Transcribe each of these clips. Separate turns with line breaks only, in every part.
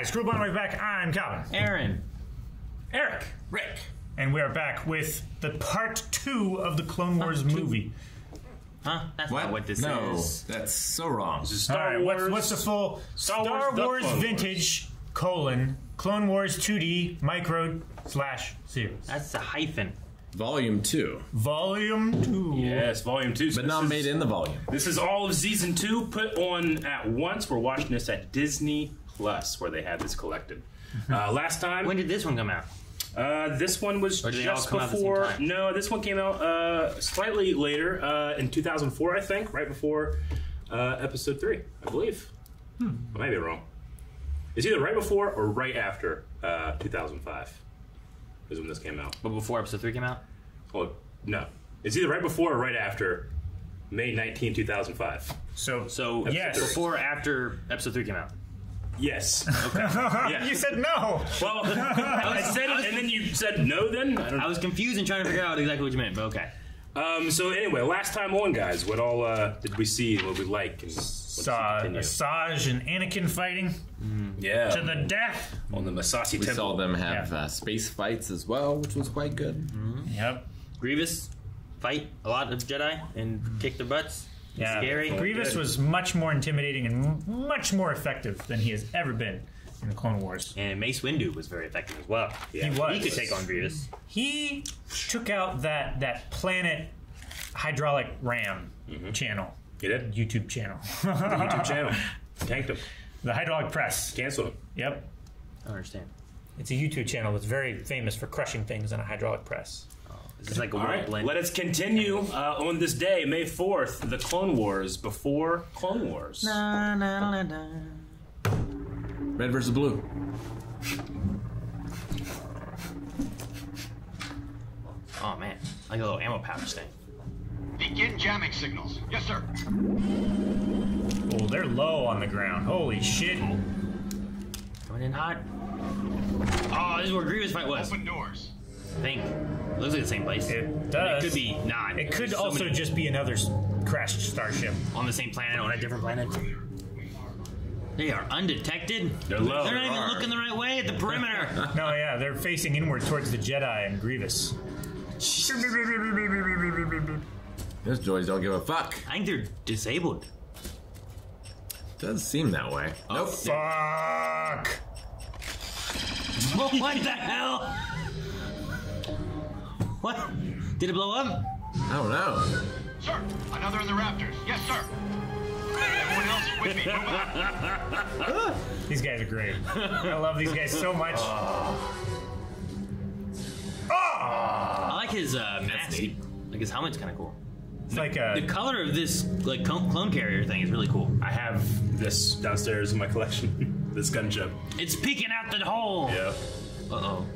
guys, Screw Blind Wave back. I'm Calvin.
Aaron.
Eric.
Rick.
And we are back with the part two of the Clone Wars movie.
Huh? That's
What?
not what this
no,
is.
that's so wrong.
All right, what's, what's the full
Star
Star,
Wars, the
Wars,
Clone Wars.
Vintage colon Clone Wars 2D micro slash series
That's a hyphen.
Volume two,
volume two?
Yes, volume two. So
but not
is-
made in the volume.
This is all of season two put on at once. We're watching this at Disney Plus, where they had this collected. Uh, last time,
When did this one come out?
uh, this one was
Or did they all
just
come out at the same
before.
time?
No, this one came out uh, slightly later uh, in 2004, I think, right before uh, episode three, I believe.
Hmm.
I might be wrong. It's either right before or right after uh, 2005 is when this came out.
But before episode three came out?
Oh, no. It's either right before or right after May 19, 2005.
So,
So
Yes.
before or after episode three came out?
Yes.
yeah. you said no.
Well, I said it, and then you said no. Then I don't
I was confused and trying to figure out exactly what you meant, but okay.
Um. So anyway, last time on, guys, what all uh, did we see? and What we like? And
Saw
continue?
Asajj and Anakin fighting
yeah,
to the death.
on the Massassi
We
Temple.
saw them have
Yeah.
uh, space fights as well, which was quite good.
Yep.
Grievous fight a lot of Jedi and kick their butts.
Yeah.
Scary.
Grievous was much more intimidating and m- much more effective than he has ever been in the Clone Wars.
And Mace Windu was very effective as well.
Yeah.
He was.
He could take on Grievous.
He took out that that planet hydraulic ram mm-hmm. channel,
You did
YouTube channel, the
YouTube channel. Tanked him.
the hydraulic press.
Canceled him.
Yep,
I understand.
it's a YouTube channel that's very famous for crushing things on a hydraulic press.
This is like a
All right.
whirlwind.
Let us continue uh, on this day, May fourth, the Clone Wars before Clone Wars.
Na, na, na, na.
Red versus blue.
Oh man, like a little ammo pouch thing.
Begin jamming signals. Yes, sir.
Oh, they're low on the ground. Holy shit!
Coming in hot. Oh, this is where Grievous fight was.
Open doors.
I think. Looks like the same place.
It does.
It could be not.
It could
There's so
also
many-
just be another s- crashed starship.
on the same planet on a different planet. They are undetected.
They're low.
They're not
They
even
are.
looking the right way at the perimeter.
No, yeah, they're facing inward towards the Jedi and Grievous.
Those droids don't give a fuck.
I think they're disabled.
Does seem that way. Oh, nope.
Fuck!
what the hell? What? Did it blow up?
I don't know.
Sir, another in the Raptors. Yes, sir. Everyone else with me. Move out.
These guys are great. I love these guys so much.
I like his uh, mask.
neat.
Like his helmet's kind of cool.
It's like
The color of this like clone, clone carrier thing is really cool.
I have this downstairs in my collection. this gunship.
It's peeking out the hole.
Yeah.
Uh oh.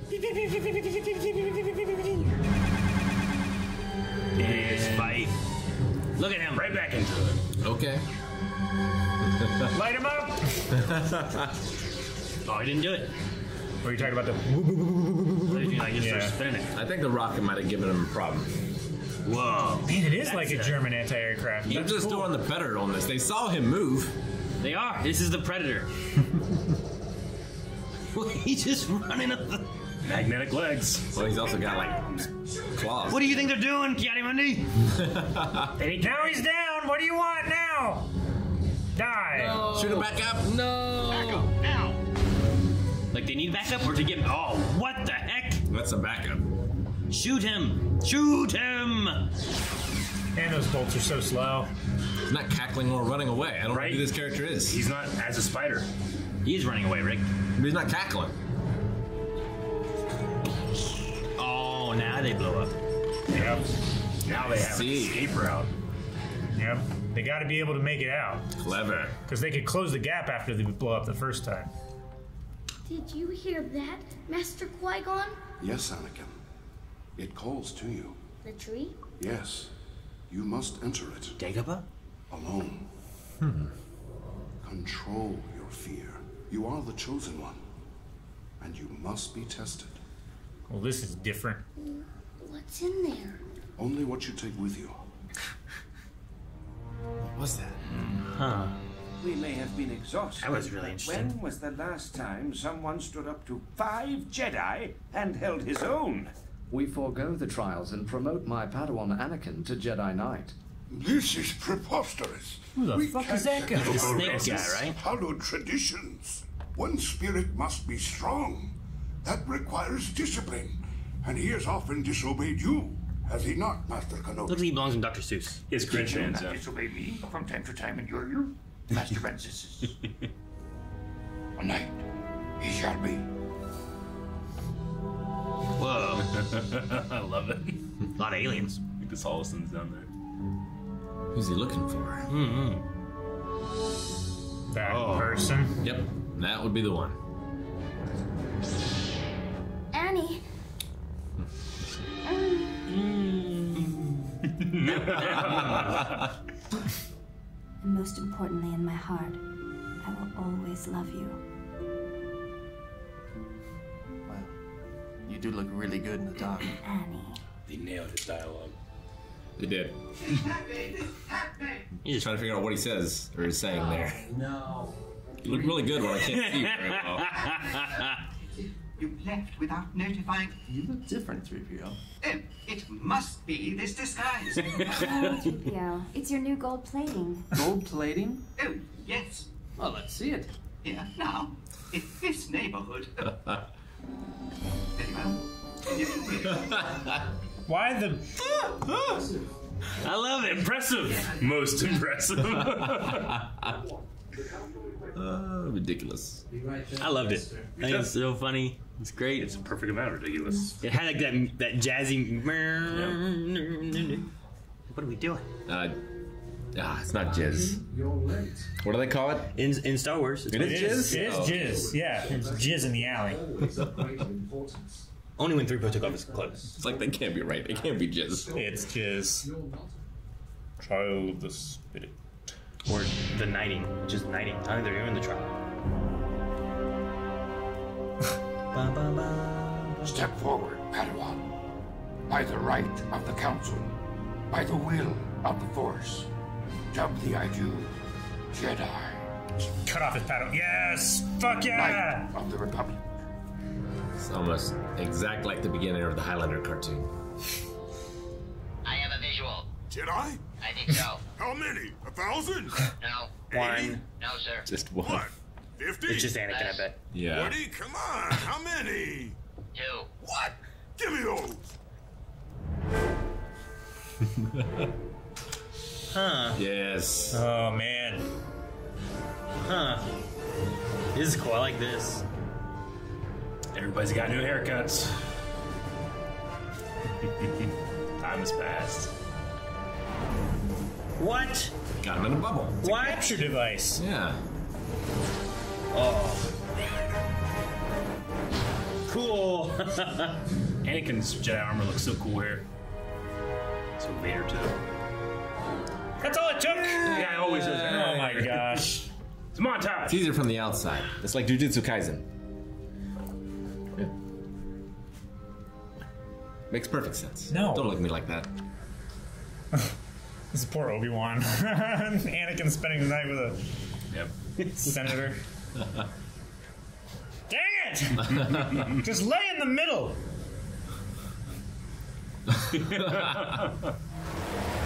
This
Fight. Look at him.
right back into it.
Okay.
light him up.
Oh, he didn't do it.
What are you talking about? The
He like just started
Yeah.
spinning.
I think the rocket might have given him a problem.
Whoa.
man, it is
That's
like a
a-
German anti-aircraft.
They're
That's
just
cool.
doing the predator on this. They saw him move.
They are. This is the predator. He's just running up the.
Magnetic legs.
Well, he's also got like claws.
What do you think they're doing, Ki-Adi-Mundi?
Now he's down. What do you want now? Die.
Shoot him back up. No.
Back up. Now.
Like they need backup or to get. Oh, what the heck?
That's a backup.
Shoot him! Shoot him!
And those bolts are so slow.
He's not cackling or running away. I don't
Right.
know who this character is.
He's not as a spider.
He's running away, Rick.
But he's not cackling.
Oh, now they blow up.
Yep.
Now they have an escape route.
Yep. They got to be able to make it out
Clever.
because they could close the gap after they blow up the first time.
Did you hear that, Master Qui Gon?
Yes, Anakin. It calls to you.
The tree?
Yes. You must enter it
Dagobah?
alone. Hmm. Control your fear. You are the chosen one. And you must be tested.
Well, this is different.
What's in there?
Only what you take with you.
What was that?
Huh.
We may have been exhausted.
That was really
but
interesting.
When was the last time someone stood up to five Jedi and held his own?
We forego the trials and promote my Padawan Anakin to Jedi Knight.
This is preposterous.
Who the
we
fuck
can't
is that guy?
The snake guy, right?
Hallowed traditions. One spirit must be strong. That requires discipline. And he has often disobeyed you, has he not, Master
Looks
Kenobi?
like he belongs in Dr. Seuss.
His grin
Did you
hands
not
up.
disobey me from time to time in your youth, Master Francis?
A knight. He shall be.
Whoa.
I love it.
A lot of aliens.
I think the Solison's down there.
Who's he looking for? Mm-hmm.
That
Oh.
person.
Yep, that would be the one.
Annie. Mm.
And most importantly, in my heart, I will always love you.
Well, you do look really good in the dark.
Annie.
They nailed his dialogue.
They did.
He's
Trying to figure out what he says or is saying there.
No.
You look really good when I can't see you very well.
You left without notifying.
You look different, 3PO.
Oh, it must be this disguise.
Oh, Threepio, it's your new gold plating.
Gold plating?
oh, yes.
Well, let's see it.
Here, now. In this neighborhood. Very well. If you wish.
Why the?
I love it.
Impressive. Most impressive.
Uh, ridiculous.
I loved it. I think it's so funny. It's great.
it's a perfect amount of ridiculous.
It had like that that jazzy. What are we doing?
Uh, ah, it's not jizz. What do they call it?
In in Star Wars, it's
It
It
is
is.
jizz?
It is
Oh.
jizz. Yeah, it's jizz in the alley.
only when 3PO took off his clothes.
It's like they can't be right. It can't be jizz.
It's jizz. Child of the spirit.
Or the knighting, just knighting. I think they're doing the trial. Ba, ba, ba.
Step forward, Padawan. By the right of the Council, by the will of the Force, dub the I do Jedi,
Cut off his paddle. Yes. Fuck yeah.
Knight of the Republic.
It's almost exact like the beginning of the Highlander cartoon.
I have a visual.
Jedi?
I think so.
How many? A thousand?
No.
One.
No, sir.
Just one.
What? Fifty?
It's just Anakin, I bet.
Yeah.
Forty? Come on, how many?
Two.
What? Give me those.
Huh.
Yes.
Oh man.
Huh. This is cool. I like this.
Everybody's got new haircuts. Time has passed.
What?
Got him in a bubble.
What?
Capture device.
Yeah.
Oh. Cool.
Anakin's Jedi armor looks so cool here. So Vader too.
That's all it took.
Oh yeah, it always is.
Oh my gosh.
It's a montage.
It's easier from the outside. It's like Jujutsu Kaisen. Yeah. Makes perfect sense.
No.
Don't look at me like that.
This is poor Obi Wan. Anakin spending the night with a
Yep.
senator. Dang it! Just lay in the middle.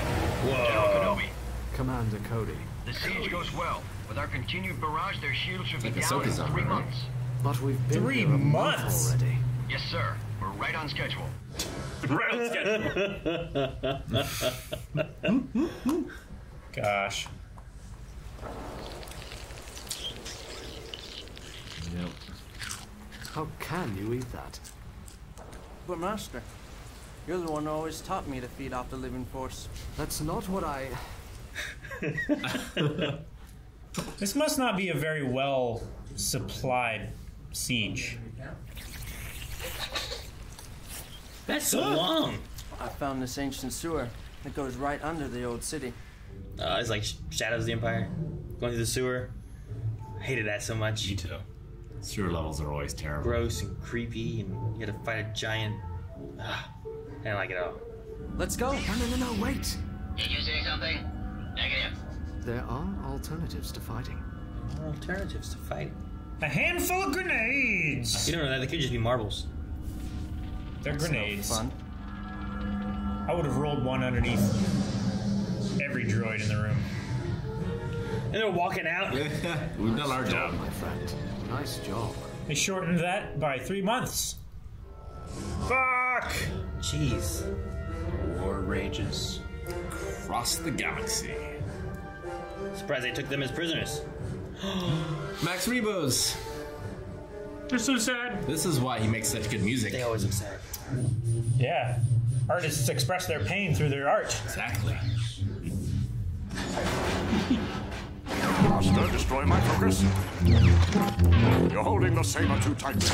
Kenobi,
Commander Cody.
the siege goes well. With our continued barrage, their shields should be
Like
down in three
right?
months.
But we've been
Three
here a month
months?
already.
Yes, sir. We're right on schedule.
Right on schedule.
Gosh.
Yep.
How can you eat that?
But Master, you're the one who always taught me to feed off the living force.
That's not what I.
This must not be a very well supplied siege.
That's so long.
I found this ancient sewer that goes right under the old city.
Uh, it's like Shadows of the Empire. Going through the sewer. I hated that so much.
Me too.
Sewer levels are always terrible.
Gross and creepy, and you had to fight a giant. Ah, I didn't like it at all.
Let's go.
No, no, no, no, wait!
Did you say something? Negative.
There are alternatives to fighting.
alternatives to fight.
A handful of grenades.
You don't know that. They could just be marbles.
They're
That's no
grenades.
fun.
I would have rolled one underneath every droid in the room.
And they're walking out.
We've done our job.
my friend. Nice job.
They shortened that by three months. Fuck!
Jeez.
War rages.
Across the galaxy.
Surprised they took them as prisoners.
Max Rebos.
They're so sad.
This is why he makes such good music.
They always look sad.
Yeah. Artists express their pain through their art.
Exactly.
Master, destroy my focus. You're holding the saber too tightly.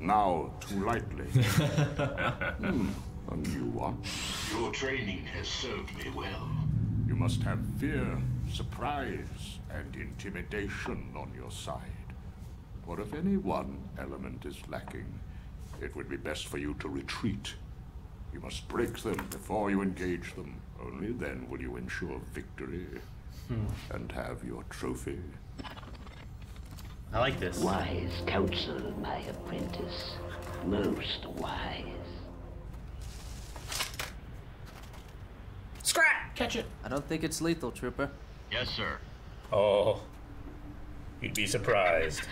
Now, too lightly. hmm, a new one.
Your training has served me well.
You must have fear, surprise, and intimidation on your side. For if any one element is lacking, it would be best for you to retreat. You must break them before you engage them. Only then will you ensure victory hmm. and have your trophy.
I like this.
Wise counsel, my apprentice. Most wise.
Scrap!
Catch it.
I don't think it's lethal, Trooper.
Yes, sir.
Oh. You'd be surprised.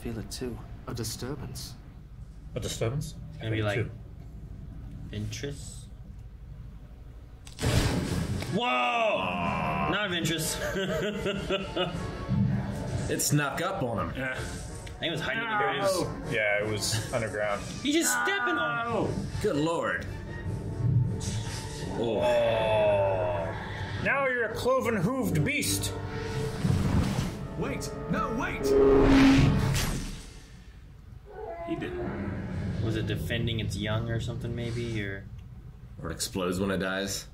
Feel it too.
A disturbance.
A disturbance?
It's gonna be like interest. Whoa! Not of interest.
It snuck up on him.
Yeah.
I think it was hiding in the graves.
Yeah, it was underground.
He's just stepping on him.
Good lord. Oh. oh.
Now you're a cloven hooved beast.
Wait! No, wait!
He did.
Was it defending its young or something, maybe? Or
Or it explodes when it dies.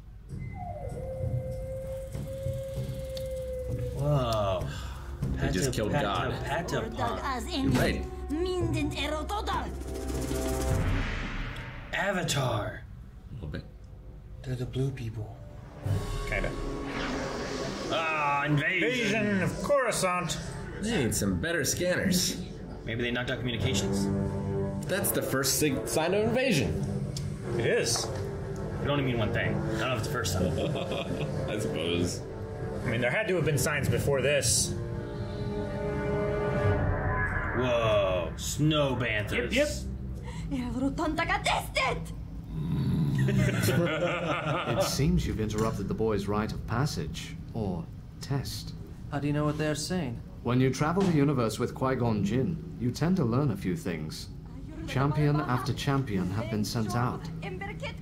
whoa!
They just killed God. Right.
Avatar.
A little bit.
They're the blue people.
Kinda.
Ah, invasion.
Invasion of Coruscant.
They need some better scanners.
Maybe they knocked out communications.
That's the first sig- sign of invasion.
It is.
It can only mean one thing. I don't know if it's the first time.
I suppose.
I mean, there had to have been signs before this.
Whoa! Snow banthas.
Yep,
It seems you've interrupted the boy's rite of passage, or test.
How do you know what they're saying?
When you travel the universe with Qui Gon Jinn, you tend to learn a few things. Champion after champion have been sent out,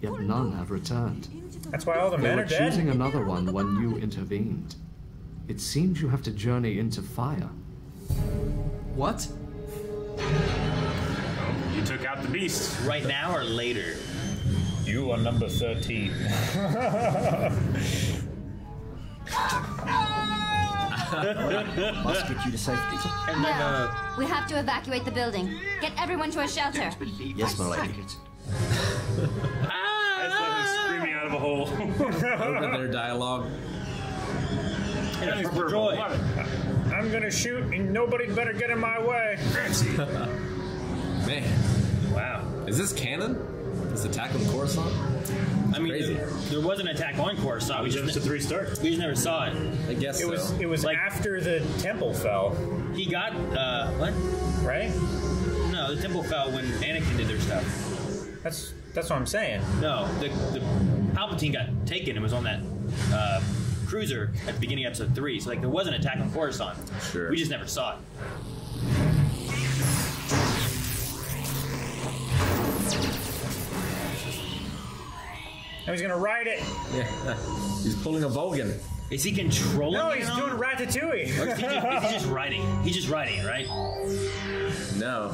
yet none have returned.
That's why all the
They
men
were
are dead.
choosing another one when you intervened. It seems you have to journey into fire.
What?
You took out the beast.
Right now or later?
You are number 13. Ah!
Must get you to safety.
No. Uh, we have to evacuate the building. Get everyone to a shelter.
Yes, my lady.
That's like he's screaming out of a hole.
Over their dialogue.
And a purple droid.
I'm gonna shoot, and nobody better get in my way.
Man.
Wow.
Is this canon? This attack on Coruscant?
I mean,
Crazy.
there, there was an attack on Coruscant. We just,
a three star.
we just never saw it.
I guess
It was it was
Like-
after the temple fell,
He got uh what?
right?
No, the temple fell when Anakin did their stuff.
That's that's what I'm saying.
No, the the Palpatine got taken and was on that uh, cruiser at the beginning of episode three. So like there was an attack on Coruscant.
Sure.
We just never saw it.
Now he's gonna ride it.
Yeah. He's pulling a Vulcan.
Is he controlling it?
No,
it?
he's
at all?
doing Ratatouille.
Or is he, just, is he just riding? He's just riding it, right?
No.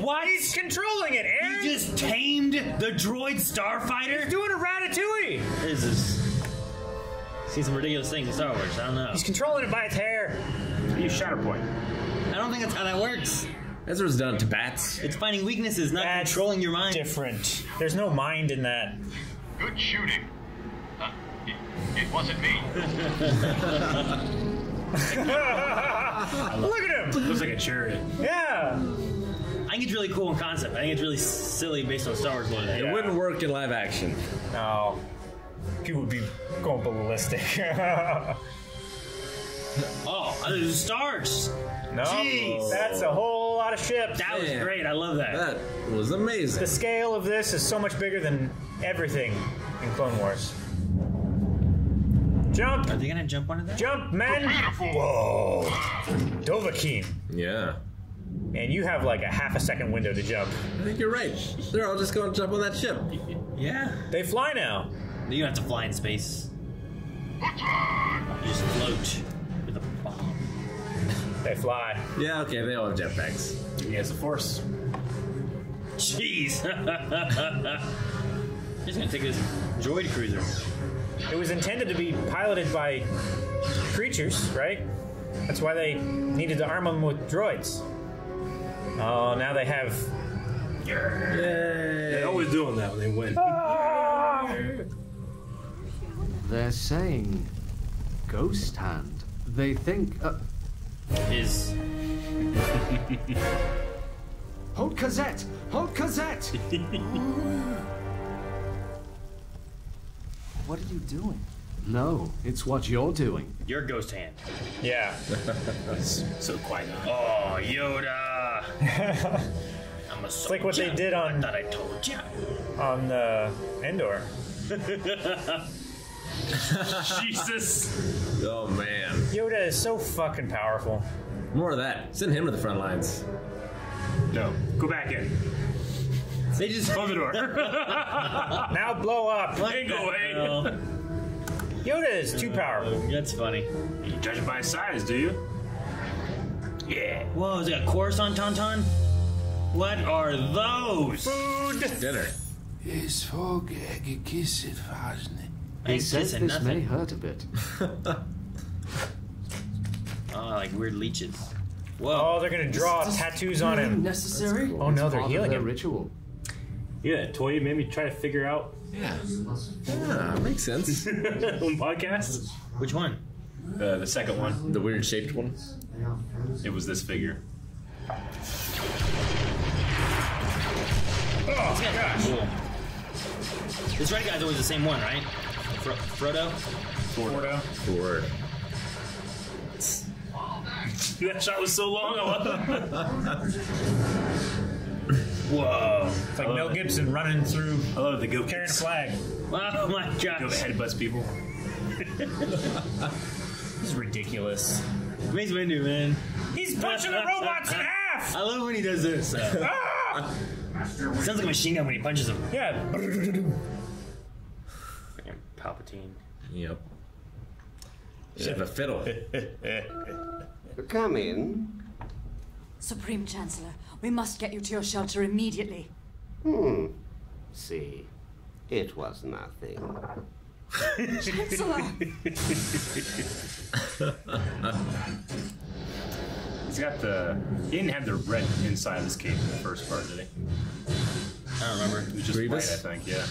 What?
He's controlling it, Aaron.
He just tamed the droid starfighter?
He's doing a Ratatouille.
Is this is. See some ridiculous things in Star Wars. I don't know.
He's controlling it by its hair.
Use Shatterpoint.
I don't think that's how that works.
Ezra's done it to bats.
It's finding weaknesses, not
That's
controlling your mind.
Different. There's no mind in that.
Good shooting. Uh, It wasn't me.
Look at him.
Looks like a chariot.
Yeah.
I think it's really cool in concept. I think it's really silly based on Star Wars lore.
It wouldn't work in live action.
No. People would be going ballistic.
Oh, there's stars.
no.
Jeez.
That's a whole lot of ships.
That was
Man.
great. I love that.
That was amazing.
The scale of this is so much bigger than everything in Clone Wars. Jump!
Are they gonna jump onto that?
Jump, men! Whoa! Dovahkiin.
Yeah.
And you have like a half a second window to jump.
I think you're right. They're all just going to jump on that ship.
Yeah.
They fly now.
You don't have to fly in space. You just float a bomb.
They fly.
Yeah, okay, they all have jetpacks.
He has the force.
Jeez. He's gonna take this droid cruiser.
It was intended to be piloted by creatures, right? That's why they needed to arm them with droids. Oh, now they have. Yay.
They're always doing that when they win.
They're saying ghost hand. They think. Uh,
His.
Hold Cosette! Hold Cosette!
What are you doing?
no, it's what you're doing.
Your ghost hand.
Yeah.
so quiet.
Oh, Yoda. I'm a
It's like what they did on
Thought I told you.
on uh, Endor.
Jesus.
Oh, man.
Yoda is so fucking powerful.
More of that. Send him to the front lines.
No, go back in.
They just
Close the door.
Now blow up.
Ain't go away.
Yoda is too powerful.
Uh, that's funny.
You judge it by his size, do you? Yeah.
Whoa, is it a Coruscant Tauntaun? What are those?
Food.
Dinner.
Es Vogel gekisset Fasne.
I
He
ain't
says
kissing
this may hurt a bit.
Oh, like weird leeches. Whoa.
Oh, they're gonna draw tattoos on him.
Necessary?
Oh no,
It's
they're
part of
healing
their
him.
ritual.
Yeah, that toy made me try to figure out
Yeah. Yeah, makes sense.
on podcast.
Which one?
Uh, the second one.
the weird shaped one.
It was this figure.
Oh, gosh. Cool. This red guy's always the same one, right? Fro- Frodo?
Frodo.
Word.
That shot was so long. I was-
Whoa.
It's like Mel Gibson running through
I love the go
carrying a flag.
Oh my
Go
gosh.
headbutts people.
This is ridiculous.
Mace Windu, man.
He's punching the robots in half.
I love when he does this.
Ah!
sounds like a machine gun when he punches him.
Yeah.
Freaking Palpatine.
Yep. Should have a fiddle.
Come in.
Supreme Chancellor, we must get you to your shelter immediately.
Hmm. See, it was nothing.
Chancellor!
He's got the. He didn't have the red inside of his cape in the first part, did he?
I don't remember.
It was just
Grievous?
white, I think. Yeah.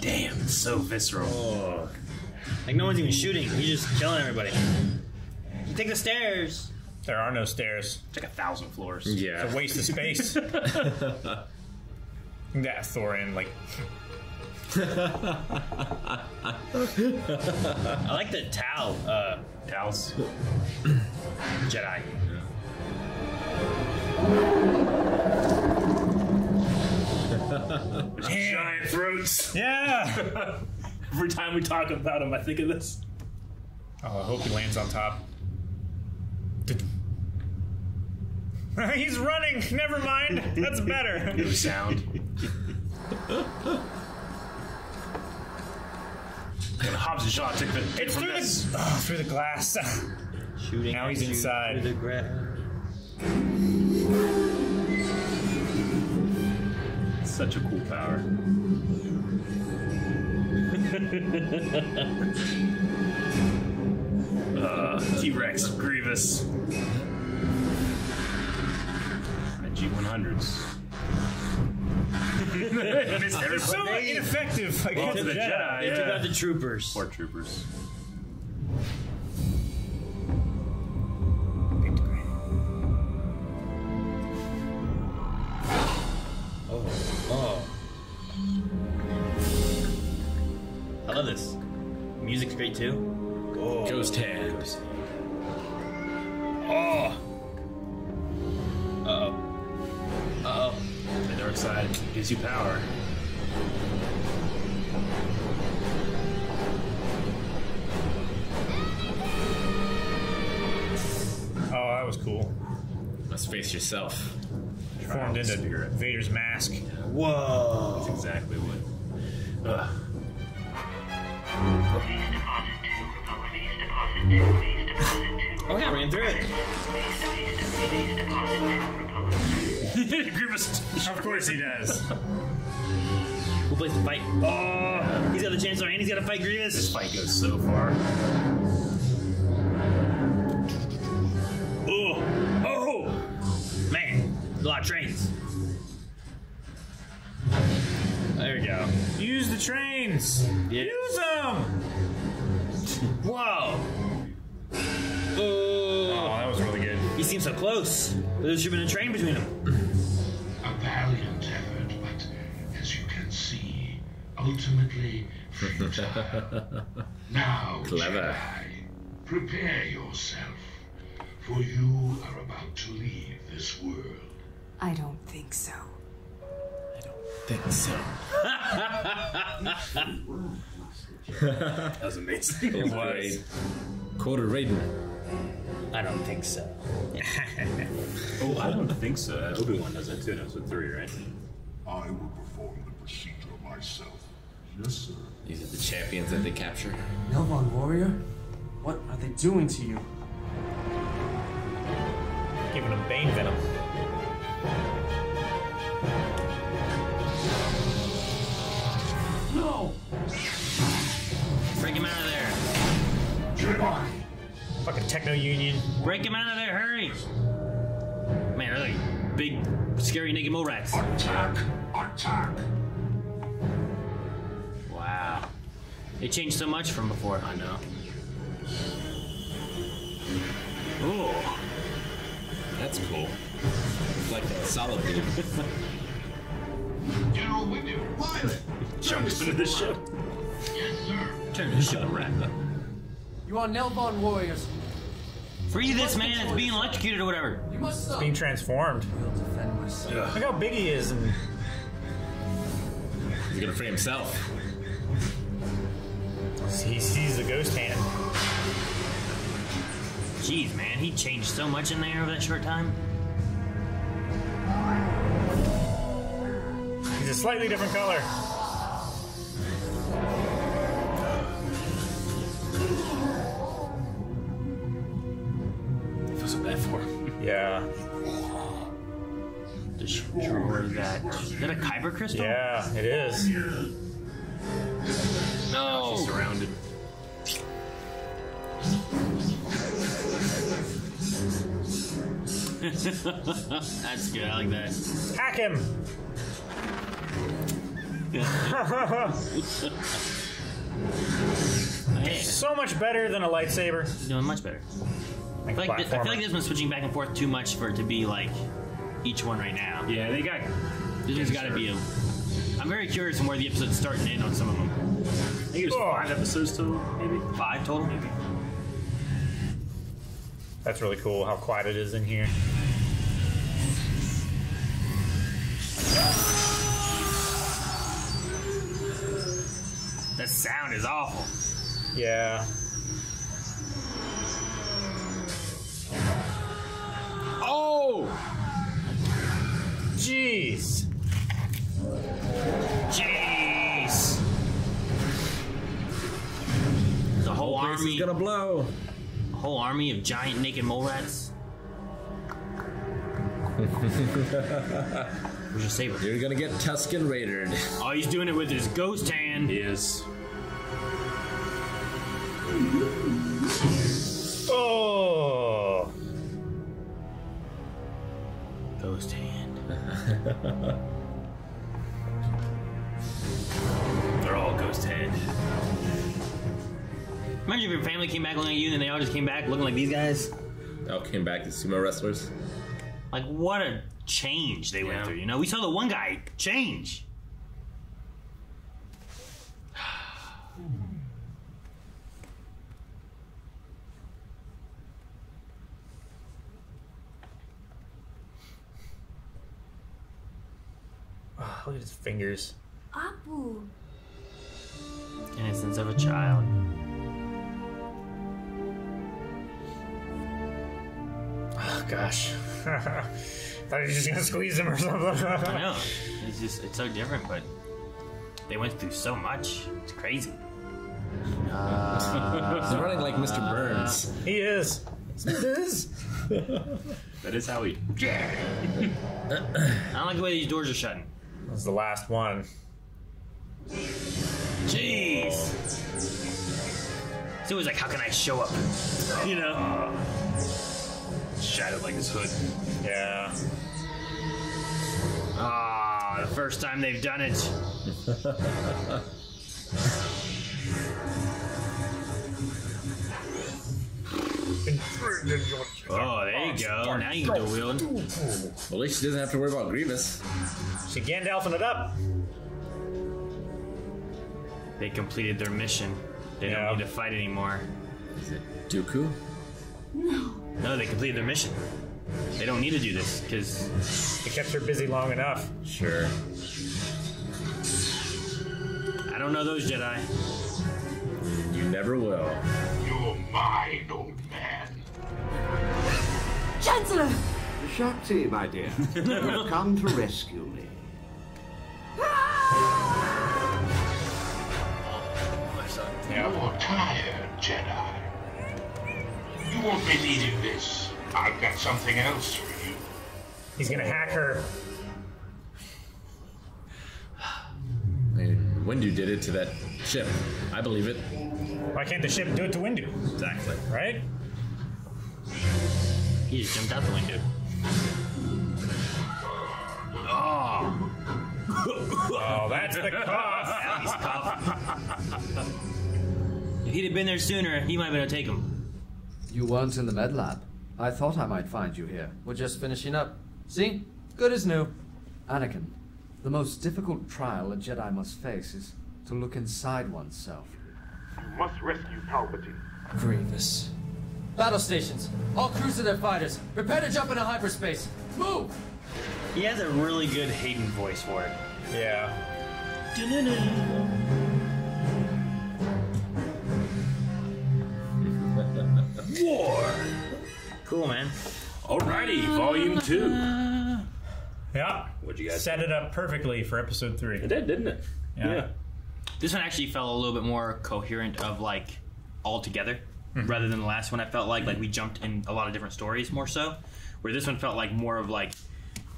Damn, so visceral.
Oh. Like no one's even shooting. He's just killing everybody. You take the stairs.
There are no stairs.
It's like a thousand floors.
Yeah.
It's a waste of space. that Thorin, like,
I like the Tau uh,
Towels.
Jedi.
Giant throats.
yeah.
Every time we talk about him, I think of this.
Oh, I hope he lands on top. He's running. Never mind. That's better.
No sound. and Hobbs and Shaw took the.
It's
from
through
this.
the oh, through the glass.
Shooting.
Now he's inside.
through the ground.
Such a cool power. uh, T Rex, Grievous. And G100s. missed
They're so
everybody.
ineffective
Well,
against
to the
the
Jedi.
Jedi.
They took
yeah.
out the troopers.
Poor troopers.
Oh, oh. I love this. Music's great too. Oh.
Ghost hand.
Oh. Uh oh. Uh oh.
The dark side gives you power.
Oh, that was cool.
Must face yourself.
Formed into Vader's mask.
Whoa.
That's exactly what. Ugh.
Oh yeah, ran through it.
Grievous.
Of course he does.
Who plays the fight? Oh, he's got the Chancellor and he's got to fight Grievous.
This fight goes so far.
Oh, oh, man, a lot of trains. There we go.
Use the trains.
Yeah.
Use them.
Whoa.
Really good.
he seems so close. There should have been a train between them.
A valiant effort, but as you can see, ultimately futile. now,
Clever.
Jedi, prepare yourself, for you are about to leave this world.
I don't think so.
I don't think so.
That was amazing.
It was. Quoted Raiden.
I don't think so.
Oh, I don't think so. Obi Wan does that too in episode three, right?
I will perform the procedure myself. Yes, sir.
These are the champions that they capture.
Nelvaan warrior? What are they doing to you?
Giving him Bane venom.
No!
Break him out of there.
Jedi!
Fucking Techno Union.
Break him out of there, hurry. Man, they're like big, scary naked mole rats.
Attack! Attack!
Wow. They changed so much from before. I know.
Oh. That's cool. It's like a solid dude.
General Windu! Pilot!
Jumps into the ship.
Yes, sir.
Turn this ship around.
You are Nelvaan warriors.
Free this man that's being electrocuted or whatever.
You must stop.
Being transformed.
I'll defend myself.
Look how big he is. And
He's gonna free himself.
he sees the ghost hand.
Jeez, man, he changed so much in there over that short time.
He's a slightly different color.
I feel so bad for.
Yeah.
Destroy that. Is that a Kyber crystal?
Yeah, it is.
No.
She's surrounded.
That's good. I like that.
Hack him. So much better than a lightsaber.
doing much better. I feel, like th- I feel like this one's switching back and forth too much for it to be like each one right now.
Yeah, they got.
This one's got to be a. I'm very curious on where the episodes start and end on some of them.
I think it was oh. five episodes total, maybe.
Five total, maybe.
That's really cool how quiet it is in here.
That sound is awful.
Yeah.
Oh!
Jeez.
Jeez. The whole
Place is
army.
gonna blow.
A whole army of giant naked mole rats. Where's your saber?
You're gonna get Tusken Raidered.
Oh, he's doing it with his ghost hand.
He is.
Oh.
Ghost hand. head. Imagine if your family came back looking at you and then they all just came back looking like these guys.
They all came back as sumo wrestlers.
Like, what a change they went through. You know, we saw the one guy change.
Oh, look at his fingers.
Apu.
Innocence of a child.
Oh gosh. Thought he was just gonna squeeze him or something.
I know. It's just it's so different, but they went through so much. It's crazy. Uh,
He's running like Mr. Burns.
He is. This.
That is how he.
I don't like the way these doors are shutting.
Was the last one.
Jeez. So it was like, how can I show up? You know?
Shattered like his hood.
Yeah.
Ah, the first time they've done it. Oh, there you go. Now you can do wield.
Well, at least she doesn't have to worry about Grievous.
She Gandalfing it up.
They completed their mission. They don't need to fight anymore.
Is it Dooku?
No.
No, they completed their mission. They don't need to do this because
It kept her busy long enough.
Sure.
I don't know those Jedi.
You never will.
You're mine, old man.
Chancellor!
Shaak Ti, my dear, you've come to rescue me.
You're tired, Jedi. You won't be needing this. I've got something else for you.
He's gonna hack her.
I Windu did it to that ship. I believe it.
Why can't the ship do it to Windu?
Exactly.
Right?
He just jumped out the window. Oh.
Oh, that's the cough.
He's coughing. if he'd have been there sooner, he might have been able to take him.
You weren't in the med lab. I thought I might find you here.
We're just finishing up. See? Good as new.
Anakin, the most difficult trial a Jedi must face is to look inside oneself.
You must rescue Palpatine.
Grievous. Battle stations. All crews to their fighters. Prepare to jump into hyperspace. Move!
He has a really good Hayden voice for it.
Yeah.
War. Cool, man.
Alrighty, volume two.
Yeah.
What'd you guys
set it up perfectly for episode three?
It did, didn't it?
Yeah.
This one actually felt a little bit more coherent of like all together
Mhm.
rather than the last one. I felt like like we jumped in a lot of different stories more so. Where this one felt like more of like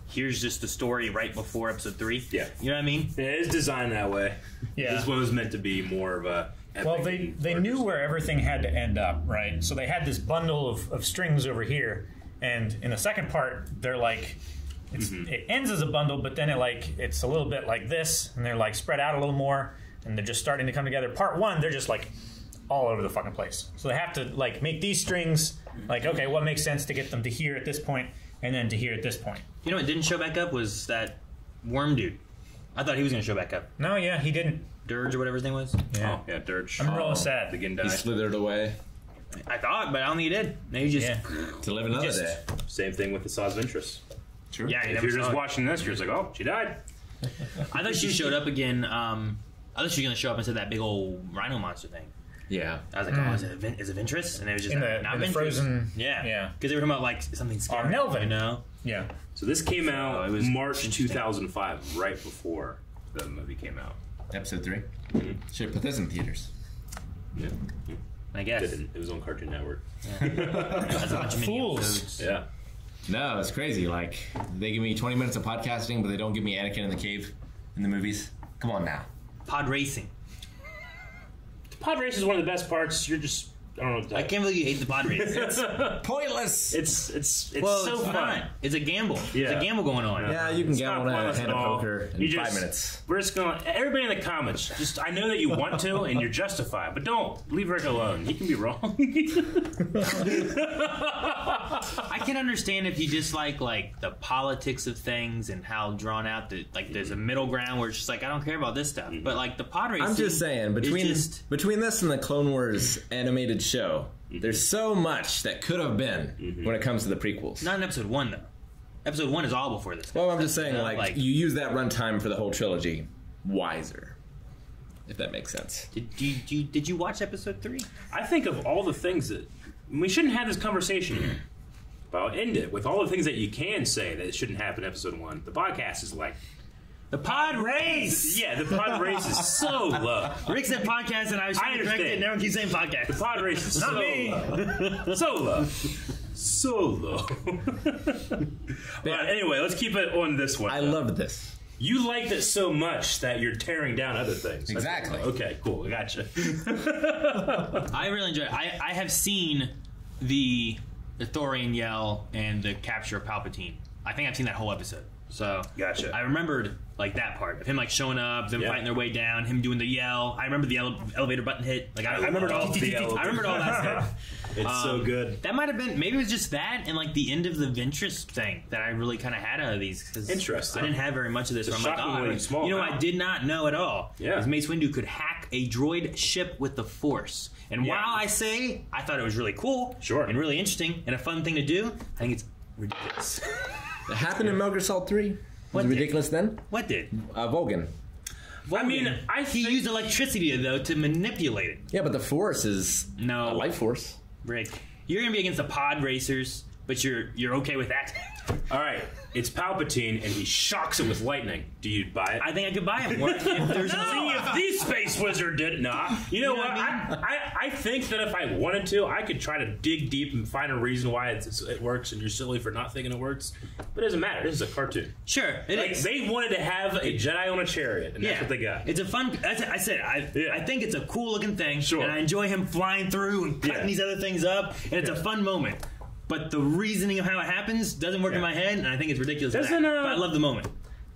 here's just the story right before episode three.
Yeah.
You know what I mean?
Yeah, it's designed that way.
Yeah.
This one was meant to be more of a.
Well, they they knew where everything had to end up, right? So they had this bundle of, of strings over here, and in the second part, they're like, it's, it ends as a bundle, but then it like it's a little bit like this, and they're like spread out a little more, and they're just starting to come together. Part one, they're just like all over the fucking place. So they have to like make these strings like okay, what makes sense to get them to here at this point, and then to here at this point.
You know what didn't show back up was that worm dude. I thought he was gonna show back up.
No, yeah, he didn't.
Durge or whatever his name was.
Yeah.
Oh, yeah, Durge.
I'm real sad.
The
He slithered away
I thought, but I don't think he did. Maybe just
Yeah.
to live another
Just-
day.
Same thing with the Asajj Ventress.
Sure.
Yeah, you
If you're just
it.
watching this, you're just like, oh, she died.
I thought she showed up again. Um, I thought she was gonna show up into that big old rhino monster thing.
Yeah.
I was like, oh, is it, Vin- is it Ventress? And it was just
In
not,
the-
not
in the frozen-
Yeah,
yeah.
Because they were talking about like something scary.
Melvin.
you know.
Yeah.
So this came out
it was
March 2005, right before the movie came out.
Episode 3
Mhm.
Should have put this in theaters.
Yeah.
I guess.
Didn't. It was on Cartoon Network.
That's a bunch of mini
Fools.
Yeah.
No, it's crazy. Like they give me 20 minutes of podcasting, but they don't give me Anakin in the cave in the movies. Come on now.
Pod racing.
Pod race is one of the best parts. You're just I don't know.
I can't believe you hate the pod race.
It's
pointless.
It's it's it's
well,
so
it's
fun.
not. It's a gamble.
Yeah.
It's a gamble going on.
Yeah, you can
It's
gamble
not
on a
pointless
hand of poker in
You
five
just-
minutes.
We're just going. Everybody in the comments, just I know that you want to and you're justified, but don't leave Rick alone. He can be wrong.
I can understand if you dislike like the politics of things and how drawn out that like there's a middle ground where it's just like I don't care about this stuff. But like the pod racing,
I'm just saying between
just
between this and the Clone Wars animated show, there's so much that could have been when it comes to the prequels.
not in episode one though. Episode one is all before this.
Well, I'm just saying,
Uh,
like,
like-
you use that runtime for the whole trilogy wiser, if that makes sense.
Did you, did you did you watch episode three?
I think of all the things that we shouldn't have this conversation here. But I'll end it with all the things that you can say that shouldn't happen episode one. The podcast is like
the pod race.
Yeah, the pod race is so low.
Rick said podcast, and I was trying to correct it, and everyone keeps saying podcast.
The pod race is
Not
so
me.
low. so low. So low. but anyway, let's keep it on this one. I
loved this.
You liked it so much that you're tearing down other things.
Exactly.
Okay, cool. I gotcha.
I really enjoy it. I, I have seen the the Thorian yell and the capture of Palpatine. I think I've seen that whole episode. So
gotcha.
I remembered like that part of him like showing up, them
Yeah.
fighting their way down, him doing the yell. I remember the ele- elevator button hit. Like I, I remembered all
the
I remembered all that stuff.
It's so um, good.
That might have been maybe it was just that and like the end of the Ventress thing that I really kind of had out of these. 'cause
Interesting.
I didn't have very much of this.
It's
I'm like, oh, I-
small
you know, I did not know at all.
Yeah.
Mace Windu could hack a droid ship with the Force. And
Yeah.
while I say I thought it was really cool,
Sure.
and really interesting and a fun thing to do, I think it's ridiculous.
It happened in Metal Gear Solid 3. Was
What
it
did?
ridiculous then?
what did?
Uh, Volgin.
I mean, I
he used electricity though to manipulate it.
Yeah, but the Force is
No
a life force.
Rick, you're gonna be against the pod racers, but you're you're okay with that.
All right, it's Palpatine, and he shocks it with lightning. Do you buy it?
I think I could buy him more. if there's
See if the space wizard did not. You know,
You know
what?
what
I, I, I think that if I wanted to, I could try to dig deep and find a reason why it's, it works, and you're silly for not thinking it works. But it doesn't matter. This is a cartoon.
Sure, it
like,
is.
They wanted to have a Jedi on a chariot, and that's what they got.
It's a fun. As I said, I
Yeah.
I think it's a cool looking thing,
Sure.
and I enjoy him flying through and cutting
Yeah.
these other things up, and it's a fun moment. But the reasoning of how it happens doesn't work in my head, and I think it's ridiculous.
Doesn't, uh,
but I love the moment.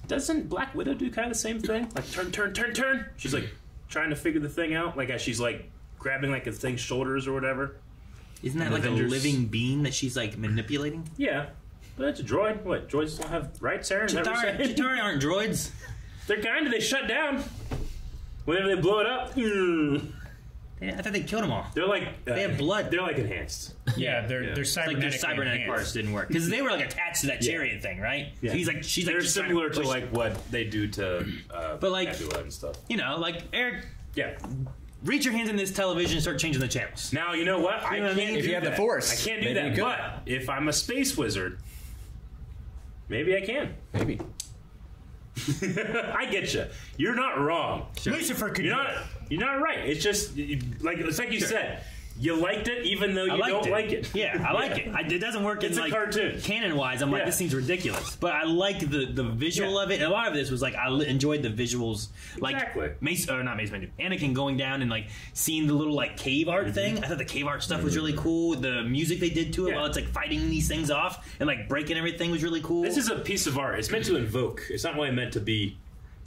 Doesn't Black Widow do kind of the same thing? Like turn, turn, turn, turn. She's like trying to figure the thing out, like as she's like grabbing like the thing's shoulders or whatever.
Isn't that
And
like
Avengers-
a living being that she's like manipulating?
Yeah, but it's a droid. What droids don't have rights, Sarah? Is that you're
Chitauri,
saying?
Chitauri aren't droids.
They're kind of. They shut down whenever they blow it up. hmm,
Yeah, I thought they killed them all.
They're like uh,
They have blood.
They're like enhanced.
Yeah, they're
Yeah.
they're
It's like their
cybernetic.
cybernetic parts didn't work because they were like attached to that
Yeah.
chariot thing, right?
Yeah.
So he's like, she's like,
They're
just
similar to
push-
like what they do to, uh,
But, like-
Nebula and stuff.
you know, like Eric,
Yeah.
reach your hands in this television and start changing the channels.
Now you know what? I
know what I
can't
mean?
do
If you have the. Force,
I can't do
maybe
that. But if I'm a space wizard, maybe I can.
Maybe.
I get you. You're not wrong.
Lucifer could
You're not. You're not right. It's just like it's like you said. You liked it, even though you don't
it.
like it.
Yeah, I like it. I, it doesn't work
It's
in
a
like
cartoon.
canon wise. I'm like, this seems ridiculous, but I like the the visual
Yeah.
of it. And a lot of this was like I li- enjoyed the visuals, like
Exactly.
Mace or not Mace Windu, Anakin going down and like seeing the little like cave art thing. I thought the cave art stuff was really cool. The music they did to it
Mm-hmm. Yeah.
while it's like fighting these things off and like breaking everything was really cool.
This is a piece of art. It's meant to invoke. It's not really meant to be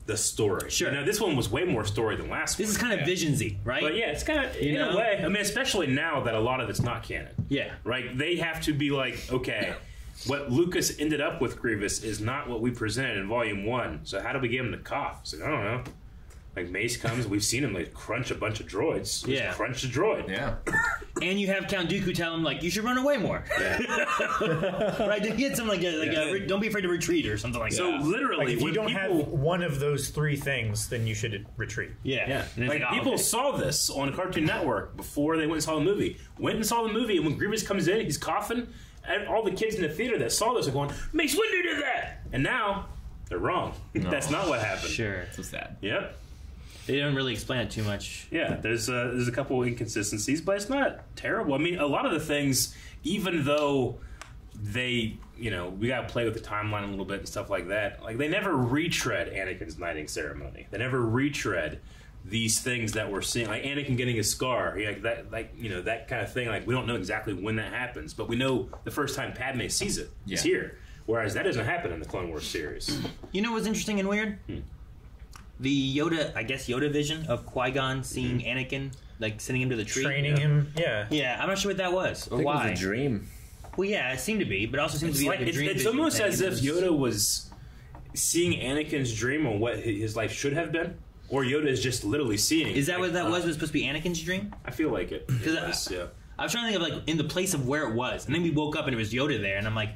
the story.
Sure.
You know, this one was way more story than last
this
one.
is kind of visionsy, right?
But yeah, it's kind of
You
in
know?
a way. I mean, especially now that a lot of it's not canon.
Yeah.
Right? They have to be like, okay, what Lucas ended up with Grievous is not what we presented in Volume One. So how do we get him to cough? It's like I don't know. Like Mace comes, we've seen him like crunch a bunch of droids. Just
Yeah.
crunch a droid.
Yeah.
And you have Count Dooku tell him like you should run away more, right? To get something like a, like a, re- don't be afraid to retreat or something like that.
So
that.
literally,
Like if you
when
don't
people,
have one of those three things, then you should retreat.
Yeah,
Yeah,
And it's
like,
oh,
people
okay.
saw this on Cartoon Network before they went and saw the movie. Went and saw the movie, and when Grievous comes in, he's coughing. And all the kids in the theater that saw this are going, "Mace Windu did that," and now they're wrong. That's not what happened.
Sure.
So sad.
Yep.
They don't really explain it too much.
Yeah, there's uh, there's a couple inconsistencies, but it's not terrible. I mean, a lot of the things, even though they, you know, we got to play with the timeline a little bit and stuff like that. Like they never retread Anakin's knighting ceremony. They never retread these things that we're seeing, like Anakin getting his scar, yeah, like that, like you know that kind of thing. Like we don't know exactly when that happens, but we know the first time Padme sees it is
Yeah.
here. Whereas that doesn't happen in the Clone Wars series.
You know what's interesting and weird? The Yoda, I guess Yoda vision of Qui Gon seeing Anakin, like sending him to the tree,
Training him, yeah.
Yeah, I'm not sure what that was or
think it was
why.
a dream.
Well, yeah, it seemed to be, but it also seems
It's,
to be
like,
like, a
it's,
dream.
it's
vision
almost
thing.
as if Yoda was seeing Anakin's dream on what his life should have been, or Yoda is just literally seeing.
Is that what that
uh,
was? Was supposed to be Anakin's dream?
I feel like it.
Because
It was, yeah.
I was trying to think of like in the place of where it was, and then we woke up and it was Yoda there, and I'm like,